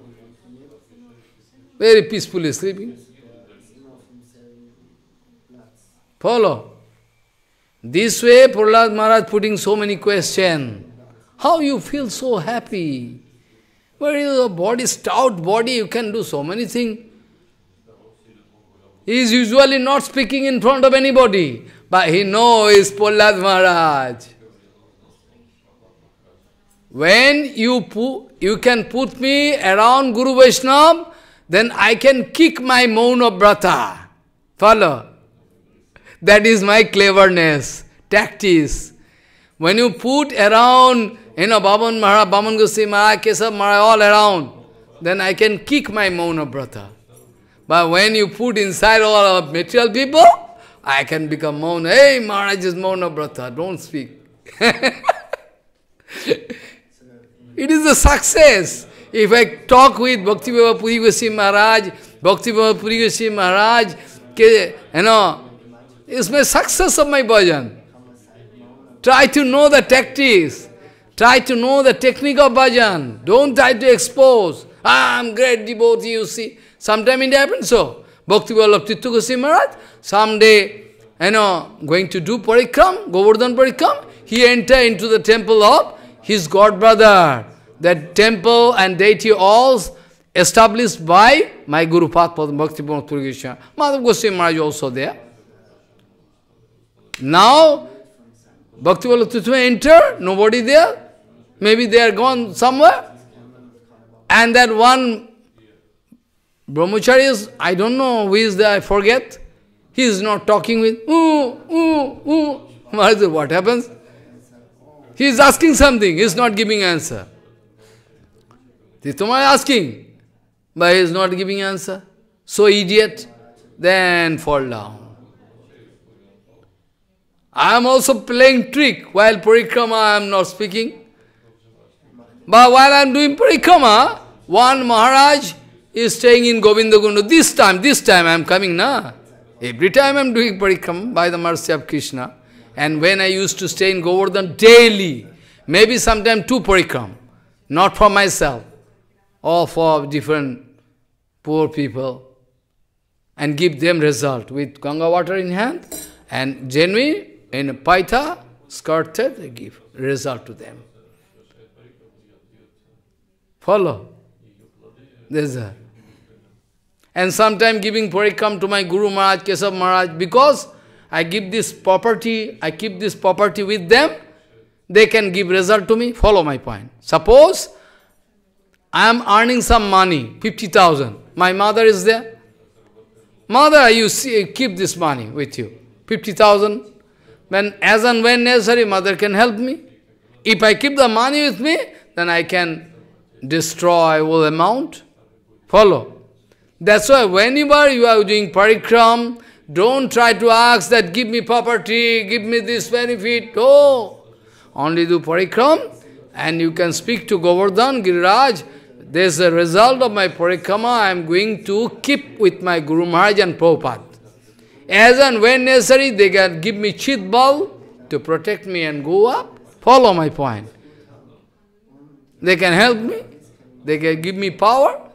Very peacefully sleeping. Follow. This way, Prahlad Maharaj putting so many questions. How you feel so happy? Is a body, stout body, you can do so many things. He is usually not speaking in front of anybody, but he knows Prahlad Maharaj. When you, put, you can put me around Guru Vaishnava, then I can kick my Mauna Brata. Follow? That is my cleverness, tactics. When you put around, you know, Baban Maharaj, Baman Goswami Maharaj, Kesav Maharaj, all around, then I can kick my Mauna Brata. But when you put inside all of material people, I can become Mauna. Hey, Maharaj is Mauna don't speak. it is a success. If I talk with Bhakti Baba Puri Goswami Maharaj, Bhakti Baba Puri Goswami Maharaj, you know, it's my success of my bhajan. Try to know the tactics. Try to know the technique of bhajan. Don't try to expose. Ah, I'm great devotee, you see. Sometime it happens so. Bhakti Vallabh Tirtha Goswami Maharaj, someday, you know, going to do parikram, Govardhan parikram, he enter into the temple of his god brother. That temple and deity all established by my Guru Padma Bhakti Goswami. Madhav Goswami Maharaj also there. Now, Bhakti Vallabh enter, nobody there. Maybe they are gone somewhere. And that one brahmachari is, I don't know who is there, I forget. He is not talking with, ooh, ooh, ooh. What happens? He is asking something, he is not giving answer. Tituma is asking, but he is not giving answer. So idiot, then fall down. I am also playing trick while parikrama I am not speaking. But while I am doing parikrama, one Maharaj is staying in Govindagundu. This time, this time I am coming, na? Every time I am doing parikrama by the mercy of Krishna. And when I used to stay in Govardhan daily, maybe sometime two parikram, not for myself, or for different poor people, and give them result with Ganga water in hand, and genuine in a paita, skirted, give result to them. Follow? There's a. And sometime giving parikam to my Guru Maharaj, Kesav Maharaj, because I give this property, I keep this property with them, they can give result to me. Follow my point. Suppose I am earning some money, 50,000. My mother is there. Mother, you see, keep this money with you. 50,000. When, as and when necessary, mother can help me. If I keep the money with me, then I can destroy all amount. Follow. That's why whenever you are doing parikram, don't try to ask that give me property, give me this benefit. No. Only do parikram and you can speak to Govardhan, Giriraj. There's a result of my parikrama I am going to keep with my Guru Maharaj and Prabhupada. As and when necessary, they can give me chit ball to protect me and go up. Follow my point. They can help me. They can give me power.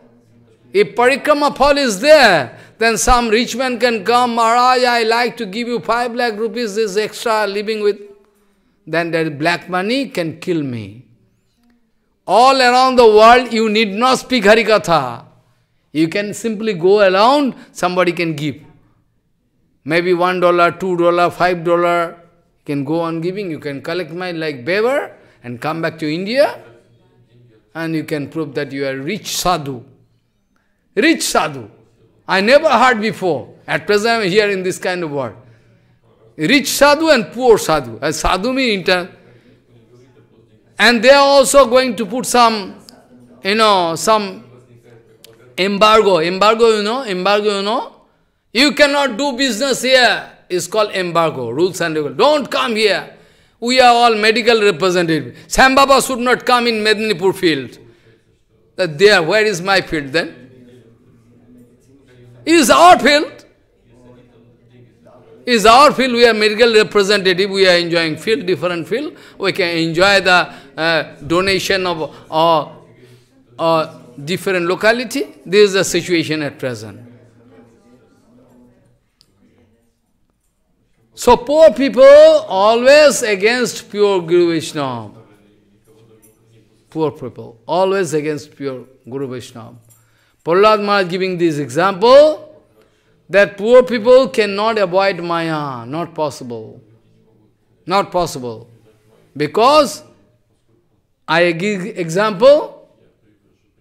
If parikrama fall is there, then some rich man can come, Maharaj, I like to give you five lakh rupees, this extra living with. Then that black money can kill me. All around the world, you need not speak Harikatha. You can simply go around, somebody can give. Maybe one dollar, two dollar, five dollar, can go on giving. You can collect money like beaver and come back to India and you can prove that you are rich sadhu. Rich sadhu. I never heard before. At present I am here in this kind of world. Rich sadhu and poor sadhu. And sadhu means inter. And they are also going to put some, you know, some Embargo, embargo, you know, embargo, you know. You cannot do business here. It's called embargo, rules and regulations. Don't come here. We are all medical representatives. Shyam Baba should not come in Medinipur field. That there, where is my field then? It is our field. It is our field. We are medical representative. We are enjoying field, different field. We can enjoy the uh, donation of uh, uh, different locality. This is the situation at present. So poor people always against pure Guru Vaishnava. Poor people, always against pure Guru Vaishnava. Prahlad Maharaj giving this example, that poor people cannot avoid Maya, not possible. Not possible. Because, I give example,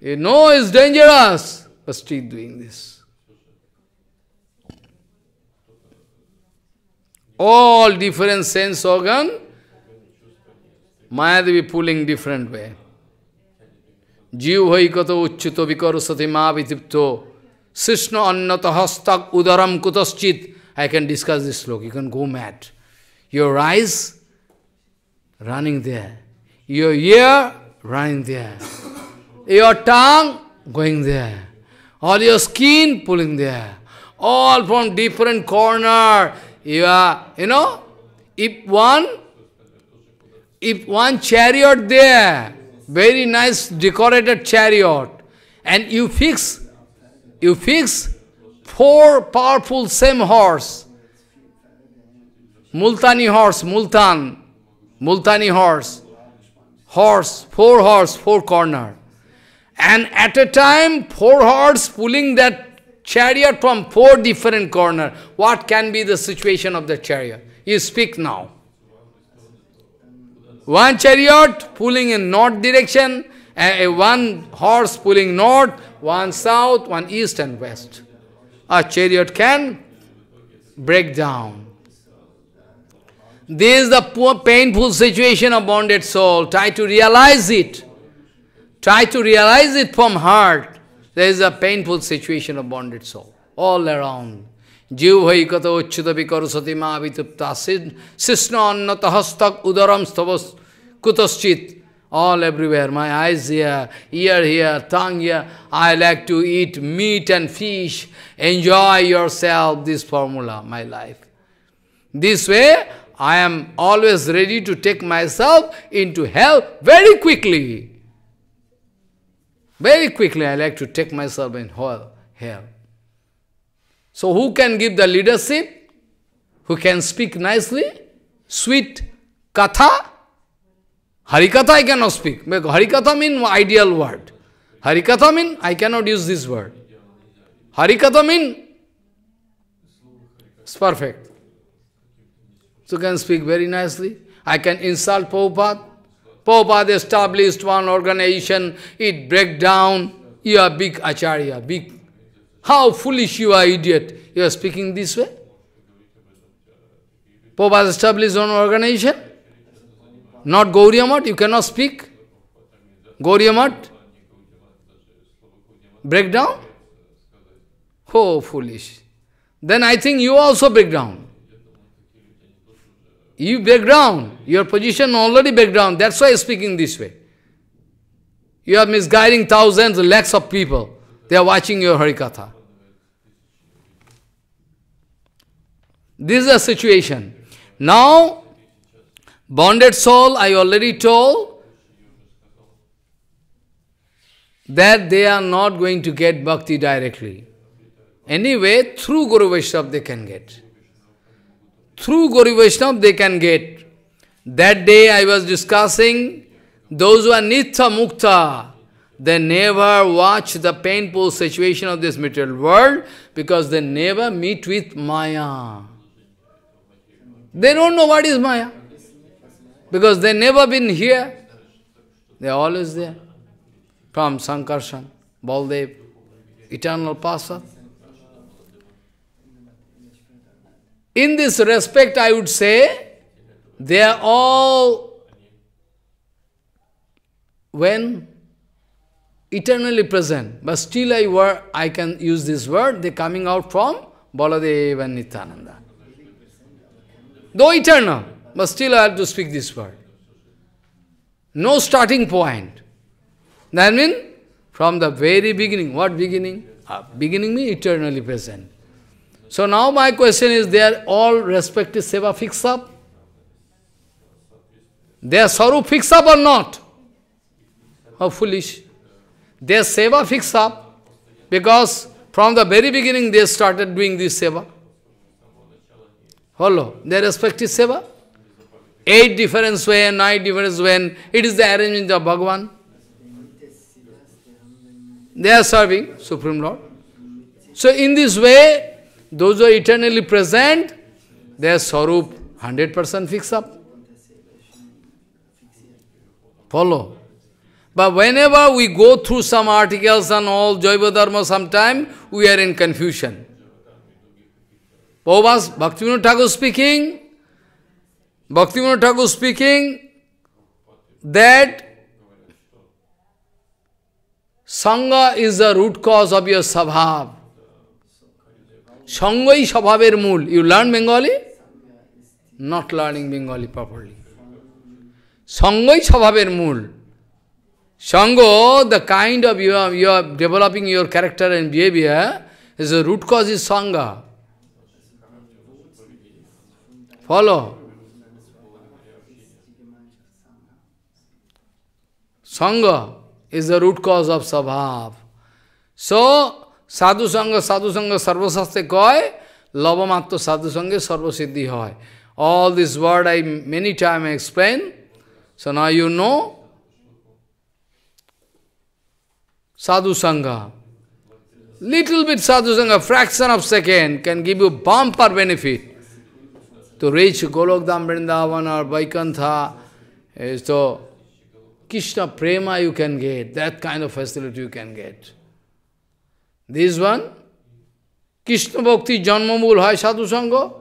you know it's dangerous, but still doing this. All different sense organ, Mayadevi pulling different way. Jiv haikato uchchito vikarusati ma vitipto Sishna annata hastak udaram kutaschit. I can discuss this sloka. You can go mad. Your eyes running there. Your ear running there. Your tongue going there. All your skin pulling there. All from different corner. You are, you know, if one, if one chariot there, very nice decorated chariot, and you fix, you fix four powerful same horse, Multani horse, Multan, Multani horse, horse, four horse, four corner. And at a time, four horse pulling that chariot from four different corners. What can be the situation of the chariot? You speak now. One chariot pulling in north direction, uh, one horse pulling north, one south, one east and west. A chariot can break down. This is the poor, painful situation of bonded soul. Try to realize it. Try to realize it from heart. There is a painful situation of bonded soul, all around. Jiv hai kata uchchita vikarusati ma sisna annata hastak udaram stavas kutaschit. All everywhere, my eyes here, ear here, tongue here. I like to eat meat and fish. Enjoy yourself, this formula, my life. This way, I am always ready to take myself into hell very quickly. Very quickly I like to take myself in hell. hell. So who can give the leadership? Who can speak nicely? Sweet katha? Harikatha I cannot speak. Harikatha means ideal word. Harikatha means I cannot use this word. Harikatha means it's perfect. So can speak very nicely. I can insult Prabhupada. Prabhupada established one organization, it break down, you are big acharya, big. How foolish you are, idiot. You are speaking this way? Prabhupada established one organization, not Gauriya you cannot speak. Gauriya break down? Oh, foolish. Then I think you also break down. You background. Your position already background. That's why speaking this way. You are misguiding thousands, lakhs of people. They are watching your Harikatha. This is the situation. Now, bonded soul, I already told that they are not going to get bhakti directly. Anyway, through Guru Vaishnava they can get. Through Guru Vaishnava they can get. That day I was discussing, those who are Nitya Mukta, they never watch the painful situation of this material world because they never meet with Maya. They don't know what is Maya. Because they never been here. They are always there. From Sankarshan, Baldev, eternal past. In this respect, I would say, they are all, when eternally present, but still I, I can use this word, they coming out from Baladev and. Though eternal, but still I have to speak this word. No starting point. That means, from the very beginning, what beginning? Uh, beginning means eternally present. So now my question is, they are all respective seva fixed up? Their sarup fixed up or not? How foolish. Their seva fixed up because from the very beginning they started doing this seva. Follow? Their respective seva. Eight different way, nine different way, it is the arrangement of Bhagavan. They are serving Supreme Lord. So in this way, those who are eternally present, their sarup 100% fix up. Follow. But whenever we go through some articles and all Jaiva Dharma sometime, we are in confusion. Prabhupada Bhaktivinoda Thakur speaking, Bhaktivinoda Thakur speaking that Sangha is the root cause of your sabhav. Sangai sabhaver mul. You learn Bengali? Not learning Bengali properly. Sangai sabhaver mul. Sangha, the kind of you are, you are developing your character and behavior, is the root cause is Sangha. Follow. Sangha is the root cause of Sabhav. So, Sadhu Sangha, Sadhu Sangha, Sarvasastre koi, Lavamatto Sadhu Sangha, Sarvasiddhi hoy. All this word I many times explain. So now you know. Sadhu Sangha. Little bit Sadhu Sangha, fraction of second, can give you bumper benefit. To reach Golokdam Vrindavan or Vaikuntha, eh, so Krishna prema you can get, that kind of facility you can get. This one, Krishna Bhakti Janmamul Hai Sadhu Sangha,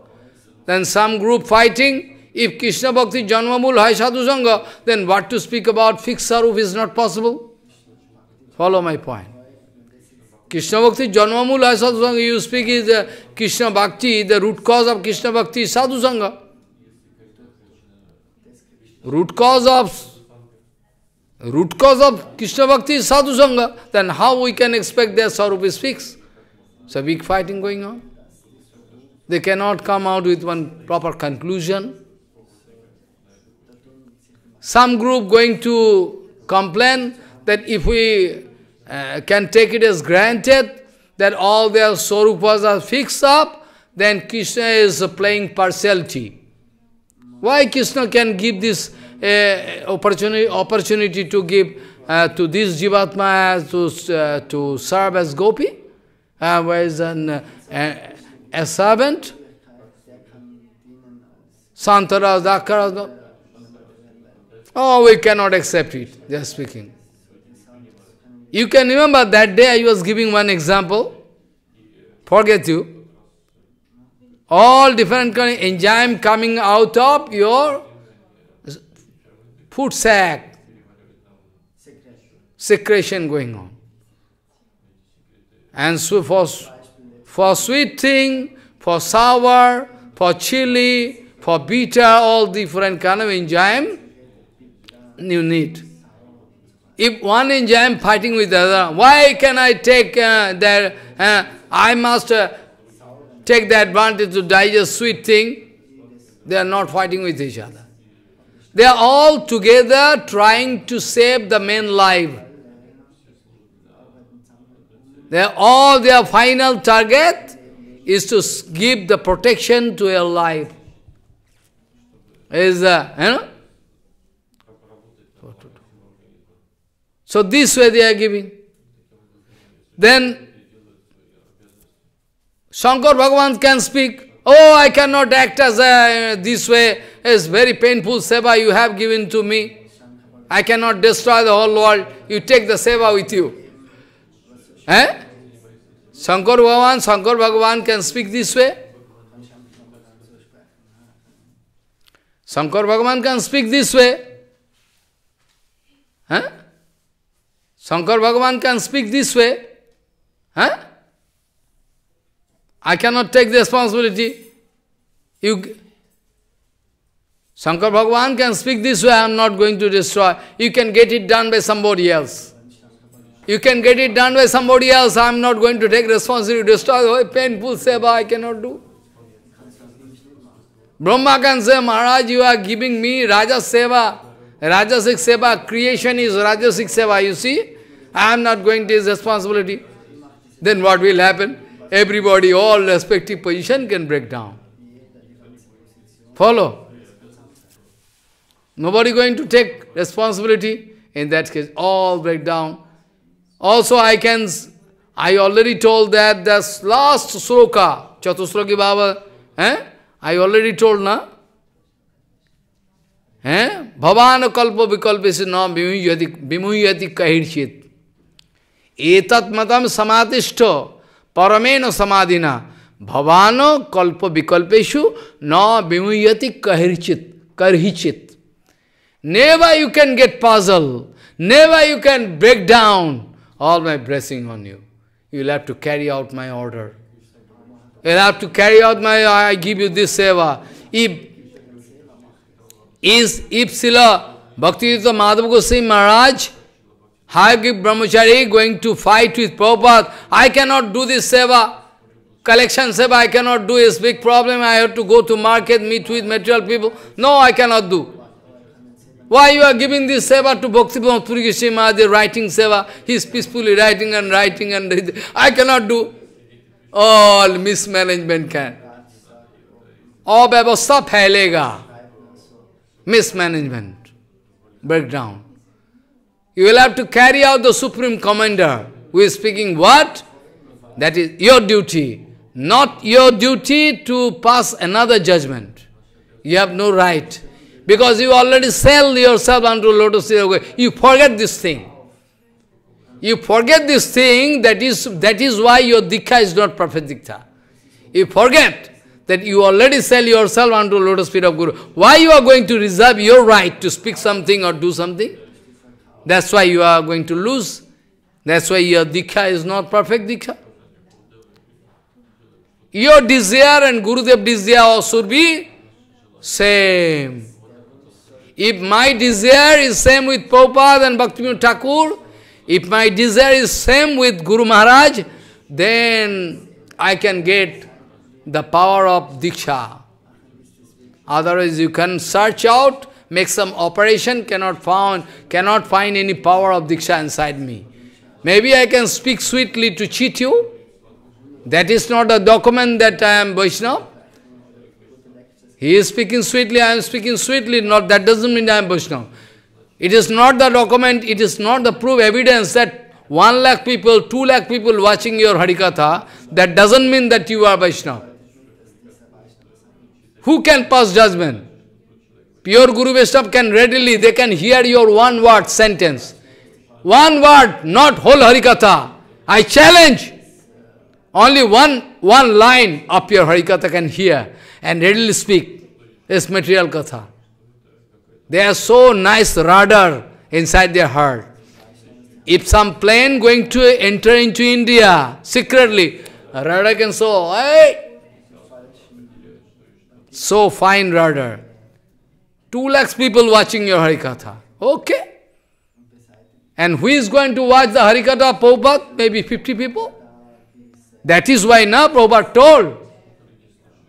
then some group fighting, if Krishna Bhakti Janmamul Hai Sadhu Sangha, then what to speak about fixed sarup is not possible. Follow my point. Krishna Bhakti Janmamul Hai Sadhu Sangha, you speak is the Krishna Bhakti, the root cause of Krishna Bhakti is Sadhu Sangha. Root cause of root cause of Krishna Bhakti is Sadhu Sangha, then how we can expect their Sarup is fixed? So big fighting going on. They cannot come out with one proper conclusion. Some group going to complain that if we uh, can take it as granted that all their Sarupas are fixed up, then Krishna is playing partiality. Why Krishna can give this opportunity, opportunity to give uh, to this Jivatma to, uh, to serve as gopi, uh, as an, uh, a servant, Santara, Dakara. Oh, we cannot accept it, just speaking. You can remember that day I was giving one example. Forget you. All different kind of enzyme coming out of your food sac, secretion going on. And so for, for sweet thing, for sour, for chili, for bitter, all different kind of enzyme you need. If one enzyme fighting with the other, why can I take uh, that, uh, I must uh, take the advantage to digest sweet thing? They are not fighting with each other. They are all together trying to save the main life. They are all their final target is to give the protection to your life. Is uh, you know? So this way they are giving. Then Shankar Bhagavan can speak. Oh, I cannot act as a, this way. It's very painful seva you have given to me. I cannot destroy the whole world. You take the seva with you. Eh? Shankar Bhagavan, Shankar Bhagavan can speak this way. Shankar Bhagavan can speak this way. Huh? Shankar Bhagavan can speak this way. Huh? I cannot take the responsibility. You, Shankar Bhagavan can speak this way, I am not going to destroy. You can get it done by somebody else. You can get it done by somebody else. I am not going to take responsibility to destroy. Oh, painful seva I cannot do. Brahma can say, Maharaj, you are giving me Raja Seva. Rajasic Seva, creation is Rajasic Seva, you see? I am not going to take responsibility. Then what will happen? Everybody, all respective position can break down. Follow? Nobody going to take responsibility. In that case, all break down. Also, I can, I already told that this last sloka, Chatusloki Baba, eh? I already told, na? Eh? Bhavan kalpa vikalpesi na vimuyati kahirchit. Etat matam samatishto paramena samadhina. Bhavano kalpa vikalpeshu na vimuyati kahirchit. Karhichit. Never you can get puzzle. Never you can break down all my blessing on you. You will have to carry out my order. You will have to carry out my, I give you this seva. If, is, if Sila Bhakti Madhava Hayagriva Brahmachari going to fight with Prabhupada. I cannot do this seva. Collection seva I cannot do. It's big problem. I have to go to market, meet with material people. No, I cannot do. Why you are giving this seva to Bhakti Puri Mahadev, writing seva? He is peacefully writing and writing and I cannot do. All mismanagement can. All stop phalega. Mismanagement. Breakdown. You will have to carry out the Supreme Commander who is speaking what? That is your duty. Not your duty to pass another judgment. You have no right. Because you already sell yourself unto lotus You forget this thing. You forget this thing, that is, that is why your dikha is not perfect dikha. You forget that you already sell yourself unto lotus feet of Guru. Why you are going to reserve your right to speak something or do something? That's why you are going to lose. That's why your dikha is not perfect dikha. Your desire and Gurudev desire should be same. If my desire is same with Prabhupada and Bhaktivinoda Thakur, if my desire is same with Guru Maharaj, then I can get the power of Diksha. Otherwise you can search out, make some operation, cannot find, cannot find any power of Diksha inside me. Maybe I can speak sweetly to cheat you. That is not a document that I am Vaishnava. He is speaking sweetly, I am speaking sweetly, not that doesn't mean I am Vaishnava. It is not the document, it is not the proof, evidence that one lakh people, two lakh people watching your Harikatha, that doesn't mean that you are Vaishnava. Who can pass judgment? Pure Guru Vaishnava can readily, they can hear your one word sentence. One word, not whole Harikatha. I challenge. Only one, one line of your Harikatha can hear and readily speak this material katha. They are so nice radar inside their heart. If some plane going to enter into India secretly, radar can say, hey, so fine radar. Two lakhs people watching your Harikatha. Okay. And who is going to watch the Harikatha Prabhupada? Maybe 50 people. That is why now Prabhupada told,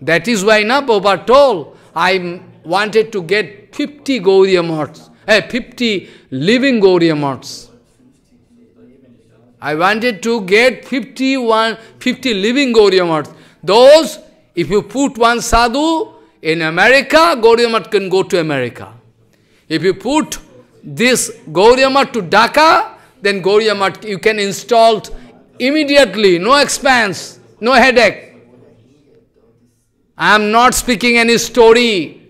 that is why na Prabhupada told, I wanted to get 50 Gauriya Mats, eh, 50 living Gauriya Mats. I wanted to get 51, 50 living Gauriya Mats. Those, if you put one sadhu in America, Gauriya Mat can go to America. If you put this Gauriya Mat to Dhaka, then Gauriya Mat you can install immediately, no expense, no headache. I am not speaking any story.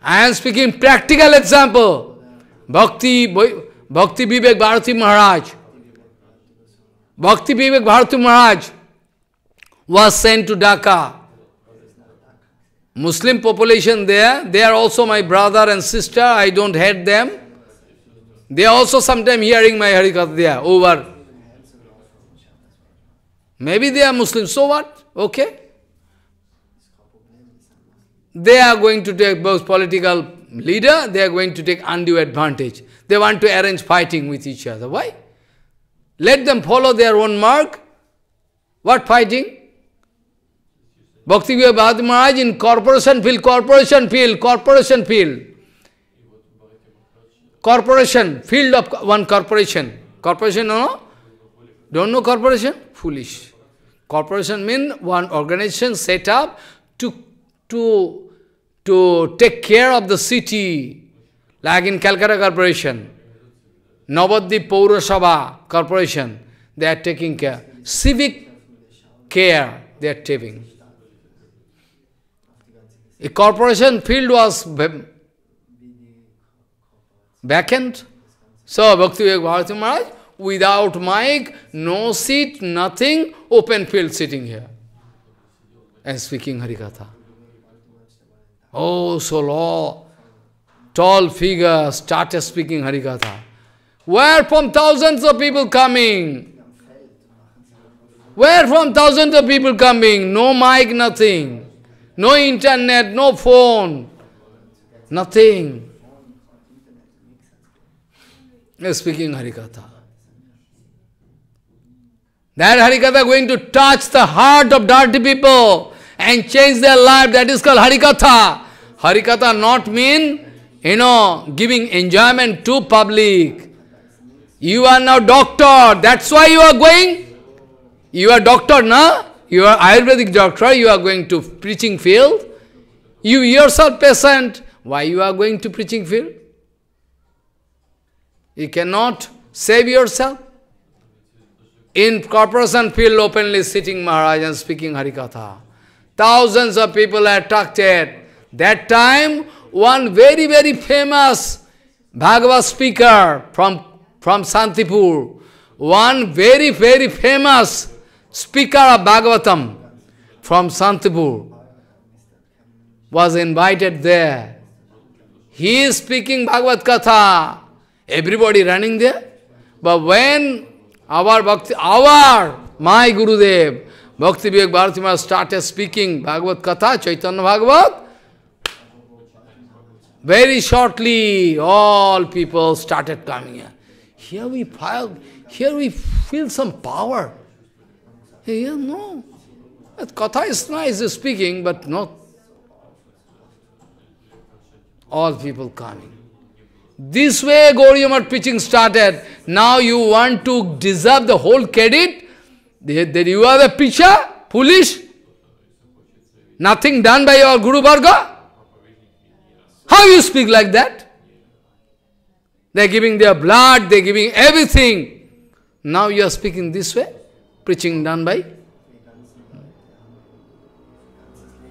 I am speaking practical example. Bhakti, Bhakti Vivek Bharati Maharaj. Bhakti Vivek Bharati Maharaj was sent to Dhaka. Muslim population there, they are also my brother and sister, I don't hate them. They are also sometimes hearing my Harikatha, they are over. Maybe they are Muslims, so what? Okay. They are going to take both political leader, they are going to take undue advantage. They want to arrange fighting with each other. Why? Let them follow their own mark. What fighting? Bhakti Bhavad Maharaj in corporation field, corporation field, corporation field. Corporation, field of one corporation. Corporation, no? Don't know corporation? Foolish. Corporation means one organization set up to, to, to take care of the city, like in Calcutta Corporation. Navadip Paura Sabha Corporation, they are taking care. Civic care they are taking. A corporation field was vacant. So Bhakti Bharati Maharaj, without mic, no seat, nothing, open field sitting here and speaking Harikatha. Oh, so law, tall figure started speaking Harikatha. Where from thousands of people coming? Where from thousands of people coming? No mic, nothing. No internet, no phone. Nothing. Speaking Harikatha. That Harikatha going to touch the heart of dirty people and change their life. That is called Harikatha. Harikatha not mean, you know, giving enjoyment to public. You are now doctor, that's why you are going. You are doctor, na? You are Ayurvedic doctor, you are going to preaching field. You yourself patient, why you are going to preaching field? You cannot save yourself. In corporation field openly sitting Maharaj and speaking Harikatha. Thousands of people are attracted. That time, one very, very famous Bhagavad speaker from from Santipur, one very, very famous speaker of Bhagavatam from Santipur was invited there. He is speaking Bhagavad Katha. Everybody running there. But when our Bhakti, our, my Gurudev, Bhakti Vivek Bharati started speaking Bhagavad Katha, Chaitanya Bhagavat, very shortly all people started coming here. Here we here we feel some power. Here, no. Katha is nice speaking, but not all people coming. This way Gauriya preaching started. Now you want to deserve the whole credit? That you are the preacher? Foolish? Nothing done by your Guru Varga? How you speak like that? They're giving their blood, they're giving everything. Now you are speaking this way, preaching done by.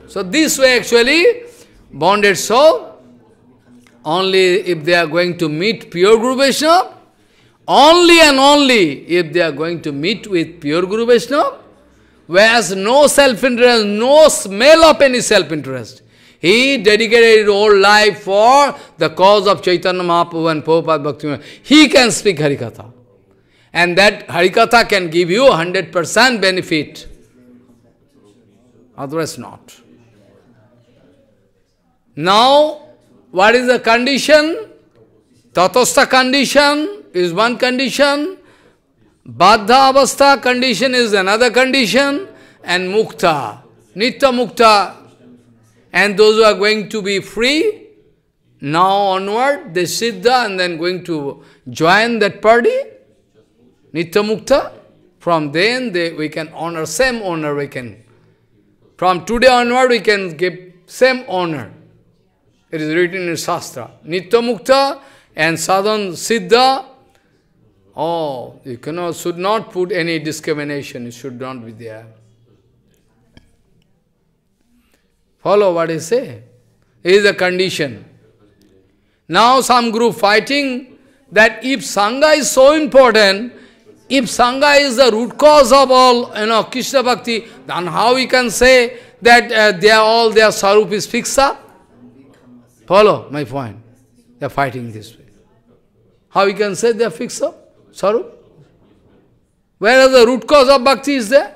So this way actually, bonded soul, only if they are going to meet pure Guru Vaishnava, only and only if they are going to meet with pure Guru Vaishnava, whereas no self-interest, no smell of any self-interest. He dedicated his whole life for the cause of Chaitanya Mahaprabhu and Prabhupada Bhakti. He can speak Harikatha. And that Harikatha can give you 100% benefit. Otherwise not. Now, what is the condition? Tatastha condition is one condition. Baddha avastha condition is another condition. And mukta, nitya mukta and those who are going to be free, now onward, they siddha and then going to join that party, Nitya. From then, they, we can honor, same honor we can. From today onward, we can give same honor. It is written in Shastra. Nitya and Sadhan Siddha. Oh, you cannot, should not put any discrimination. It should not be there. Follow what I say. It is a condition. Now some group fighting that if Sangha is so important, if Sangha is the root cause of all, you know, Krishna Bhakti, then how we can say that uh, they are all, their sarup is fixed up? Follow my point. They are fighting this way. How we can say they are fixed up? Sarup? Whereas the root cause of bhakti is there.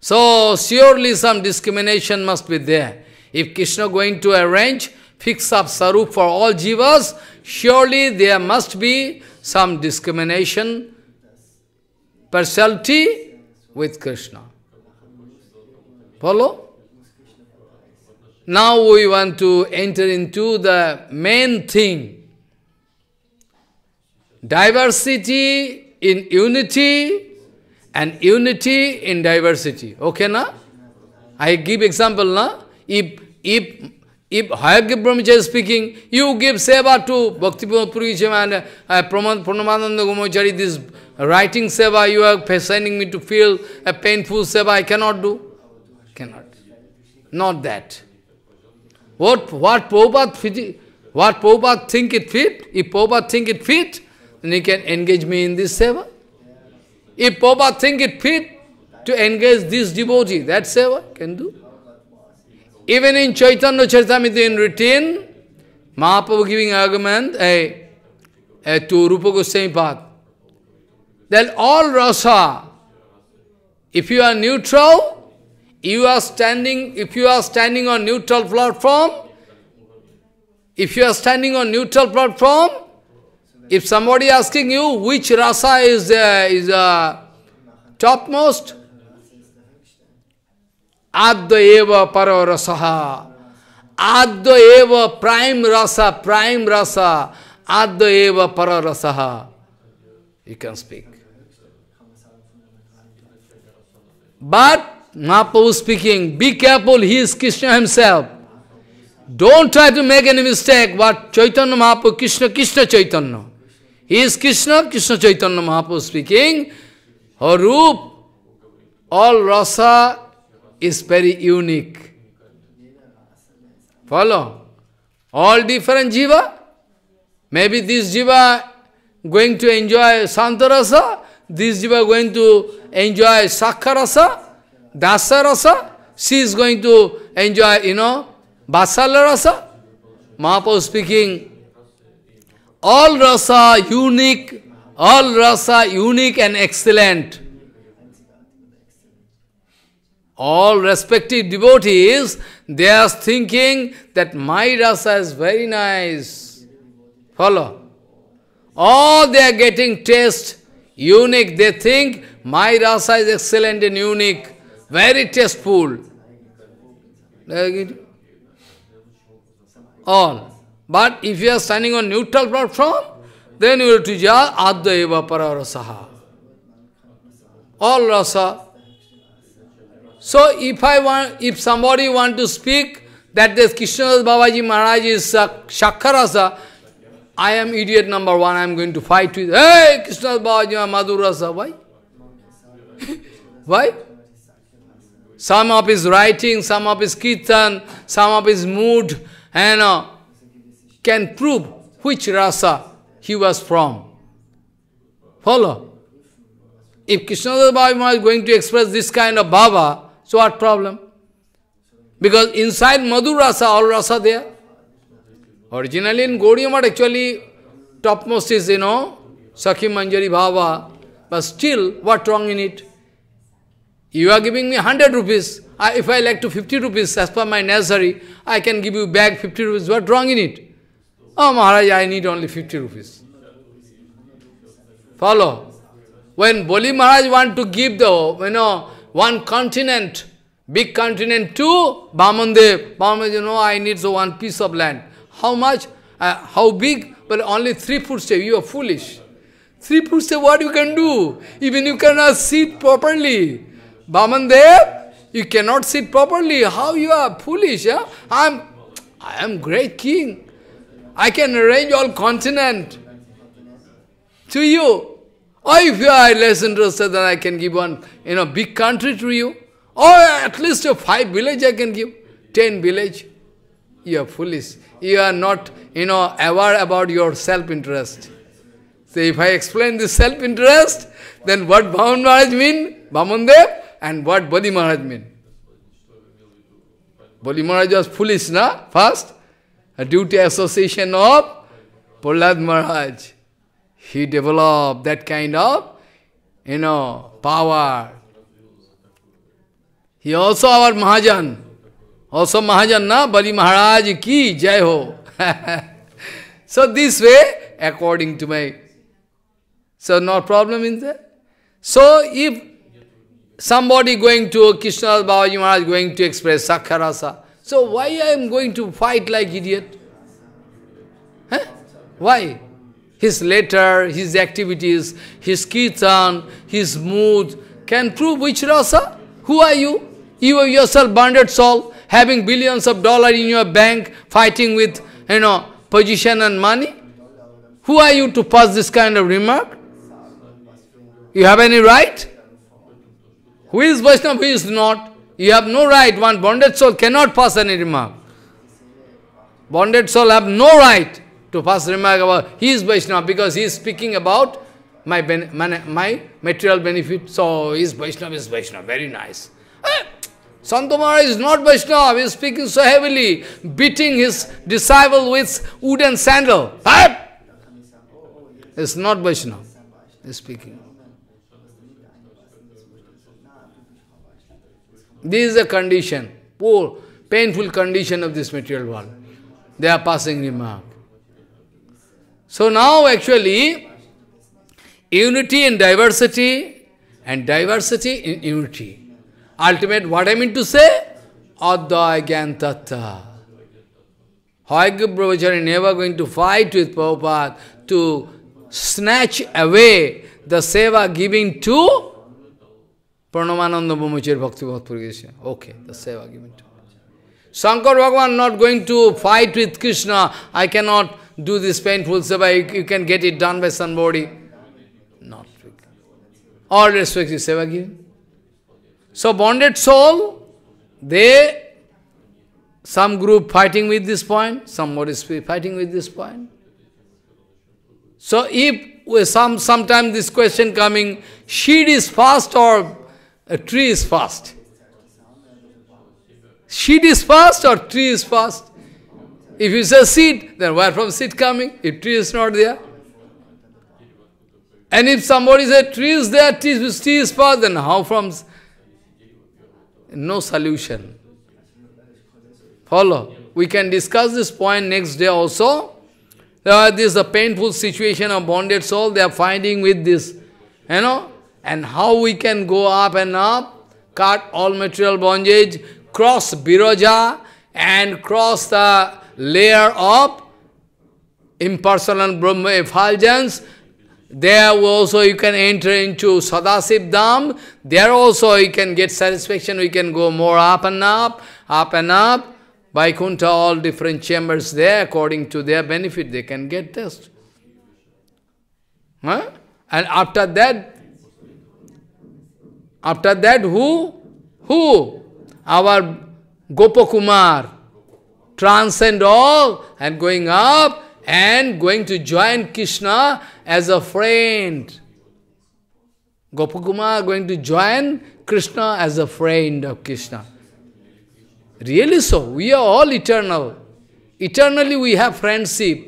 So surely some discrimination must be there. If Krishna going to arrange, fix up sarup for all jivas, surely there must be some discrimination, partiality with Krishna. Follow? Now we want to enter into the main thing. Diversity in unity and unity in diversity. Okay, na? I give example, na? If, if, if Hayagriva Brahmacharya is speaking, you give seva to Bhakti Puri and uh, Pranavananda Brahmachari, this writing seva, you are sending me to feel a painful seva, I cannot do. Cannot. Not that. What, what Prabhupada, what Prabhupada think it fit, if Prabhupada think it fit, then he can engage me in this seva. If Prabhupada think it fit to engage this devotee, that seva can do. Even in Chaitanya Charitamrita in written, Mahaprabhu giving argument eh, eh, to Rupa Goswami Path, that all rasa, if you are neutral, you are standing, if you are standing on neutral platform, if you are standing on neutral platform, if somebody asking you which rasa is uh, is uh, topmost, आद्य एव पर रस आद्य एव prime रस prime रस, आद्य एव पर रस you can speak but Mahaprabhu speaking be careful he is Krishna himself don't try to make any mistake but Chaitanya Mahaprabhu Krishna Krishna Chaitanya he is Krishna Krishna Chaitanya Mahaprabhu speaking रूप all रसा is very unique. Follow? All different jiva. Maybe this jiva going to enjoy Santarasa, this jiva going to enjoy Sakharasa, Dasarasa, she is going to enjoy, you know, Basalarasa. Mahaprabhu speaking, all rasa unique, all rasa unique and excellent. All respective devotees, they are thinking that my rasa is very nice. Follow? All they are getting taste, unique. They think my rasa is excellent and unique, very tasteful. All. But if you are standing on neutral platform, then you will ja adya eva para rasaha. All rasa so if I want, if somebody want to speak that this Krishnadas Babaji Maharaj is uh, Shakharasa, I am idiot number one, I am going to fight with, hey, Krishnadas Babaji Madhurasa, why? why? Some of his writing, some of his kirtan, some of his mood, and uh, can prove which rasa he was from. Follow? If Krishnadas Babaji is going to express this kind of bhava, so what problem? Because inside Madhu Rasa, all Rasa there. Originally in Gaudiya actually topmost is, you know, Sakhi Manjari Bhava. But still, what wrong in it? You are giving me 100 rupees. I, if I like to 50 rupees as per my necessary, I can give you back 50 rupees. What wrong in it? Oh Maharaj, I need only 50 rupees. Follow. When Bali Maharaj want to give the, you know, one continent, big continent to Bamandev. Bamandev, you know, I need so one piece of land. How much? Uh, how big? But only three footsteps. You are foolish. Three footsteps, what you can do? Even you cannot sit properly. Bamandev, you cannot sit properly. How you are foolish? Yeah? I'm, I am great king. I can arrange all continent to you. Or if you are less interested, then I can give one, you know, big country to you. Or at least a five village I can give. Ten village. You are foolish. You are not, you know, aware about your self-interest. So if I explain this self-interest, then what Bhaman Maharaj mean? Bhamandev and what Bodhi Maharaj mean? Bodhi Maharaj was foolish, na? First. due to association of Prahlad Maharaj. He developed that kind of, you know, power. He also our Mahajan. Also Mahajan, na? Bali Maharaj ki jai ho. so this way, according to my... So no problem in that. So if somebody going to Krishna Babaji Maharaj going to express Sakharasa, so why I am going to fight like idiot? Huh? Why? His letter, his activities, his kirtan, his mood can prove which rasa? Who are you? You are yourself bonded soul, having billions of dollars in your bank, fighting with, you know, position and money. Who are you to pass this kind of remark? You have any right? Who is Vaishnava, who is not? You have no right. One bonded soul cannot pass any remark. Bonded soul have no right to pass remark about he is Vaishnava because he is speaking about my, my material benefit. So he is Vaishnava, is Vaishnava. Very nice. Eh? Santamara is not Vaishnava, he is speaking so heavily, beating his disciple with wooden sandal. Eh? It's not Vaishnava, he is speaking. This is the condition, poor, painful condition of this material world. They are passing remark. So now actually, unity in diversity and diversity in unity. Ultimate, what I mean to say? Adya Tattva. Hayagriva Brahmachari never going to fight with Prabhupada to snatch away the seva giving to Pranavananda Brahmachari Bhakti Bhakti Okay, the seva given to Shankar Bhagavan not going to fight with Krishna. I cannot do this painful seva. You, you can get it done by somebody. Not. All respect is seva given. So bonded soul, they, some group fighting with this point, somebody is fighting with this point. So if some sometime this question coming, seed is fast or a tree is fast? Seed is fast or tree is fast? If you say seed, then where from seed coming? If tree is not there. And if somebody says tree is there, tree is fast, then how from... No solution. Follow. We can discuss this point next day also. Uh, this is a painful situation of bonded soul. They are finding with this, you know, and how we can go up and up, cut all material bondage, cross Biraja and cross the layer of impersonal Brahma effulgence. There also you can enter into Sadasiv Dham. There also you can get satisfaction. We can go more up and up, up and up. Vaikuntha, all different chambers there, according to their benefit, they can get this. Huh? And after that, after that, who? Who? Our Gopakumar transcend all and going up and going to join Krishna as a friend. Gopakumar going to join Krishna as a friend of Krishna. Really so. We are all eternal. Eternally we have friendship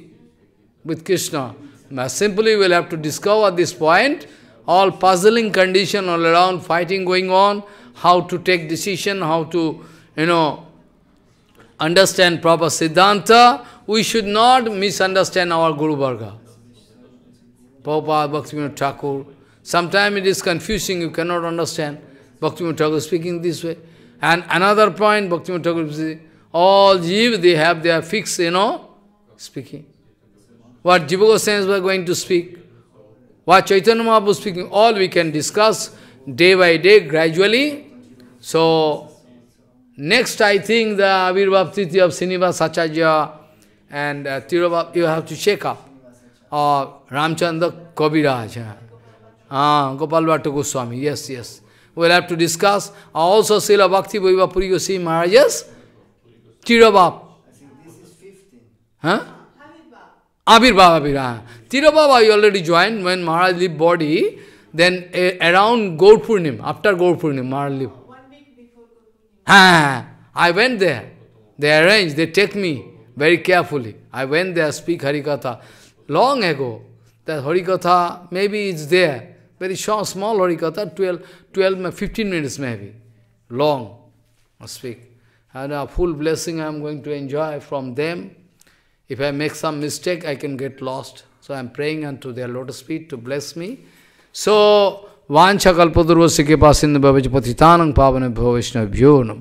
with Krishna. Now simply we'll have to discover this point. All puzzling condition all around, fighting going on, how to take decision, how to, you know, understand proper Siddhanta, we should not misunderstand our Guru Varga. Prabhupada, Bhaktivinoda Thakur. Sometimes it is confusing, you cannot understand. Bhaktivinoda Thakur speaking this way. And another point, Bhaktivinoda Thakur says, all jiv, they have their fixed, you know, speaking. What Jiva Goswamis were going to speak, what Chaitanya Mahaprabhu speaking, all we can discuss day by day, gradually. So, Next, I think the Avirbhav Titi of Srinivas Acharya and uh, Tirobhav, you have to check up. Or uh, Ramchandra Kaviraj. Ah, Gopal Bhatta Goswami, yes, yes. We'll have to discuss. Also, Srila Bhakti Vaibhav Puri Goswami Maharaj's Tirobhav. Huh? Avirbhav, Avirbhav. Tirobhav I already joined when Maharaj leave body. Then uh, around Gaur Purnim, after Gaur Purnim, Maharaj leave. I went there. They arranged, they take me very carefully. I went there, speak Harikatha. Long ago, that Harikatha, maybe it's there. Very short, small Harikatha, 12, 12, 15 minutes maybe. Long, I speak. And a full blessing I am going to enjoy from them. If I make some mistake, I can get lost. So I am praying unto their lotus feet to bless me. So, वांछा कल्पद्रवस्य के पास सिंधु भविष्य पतितानंग पावन भवैष्णव भ्यो नम।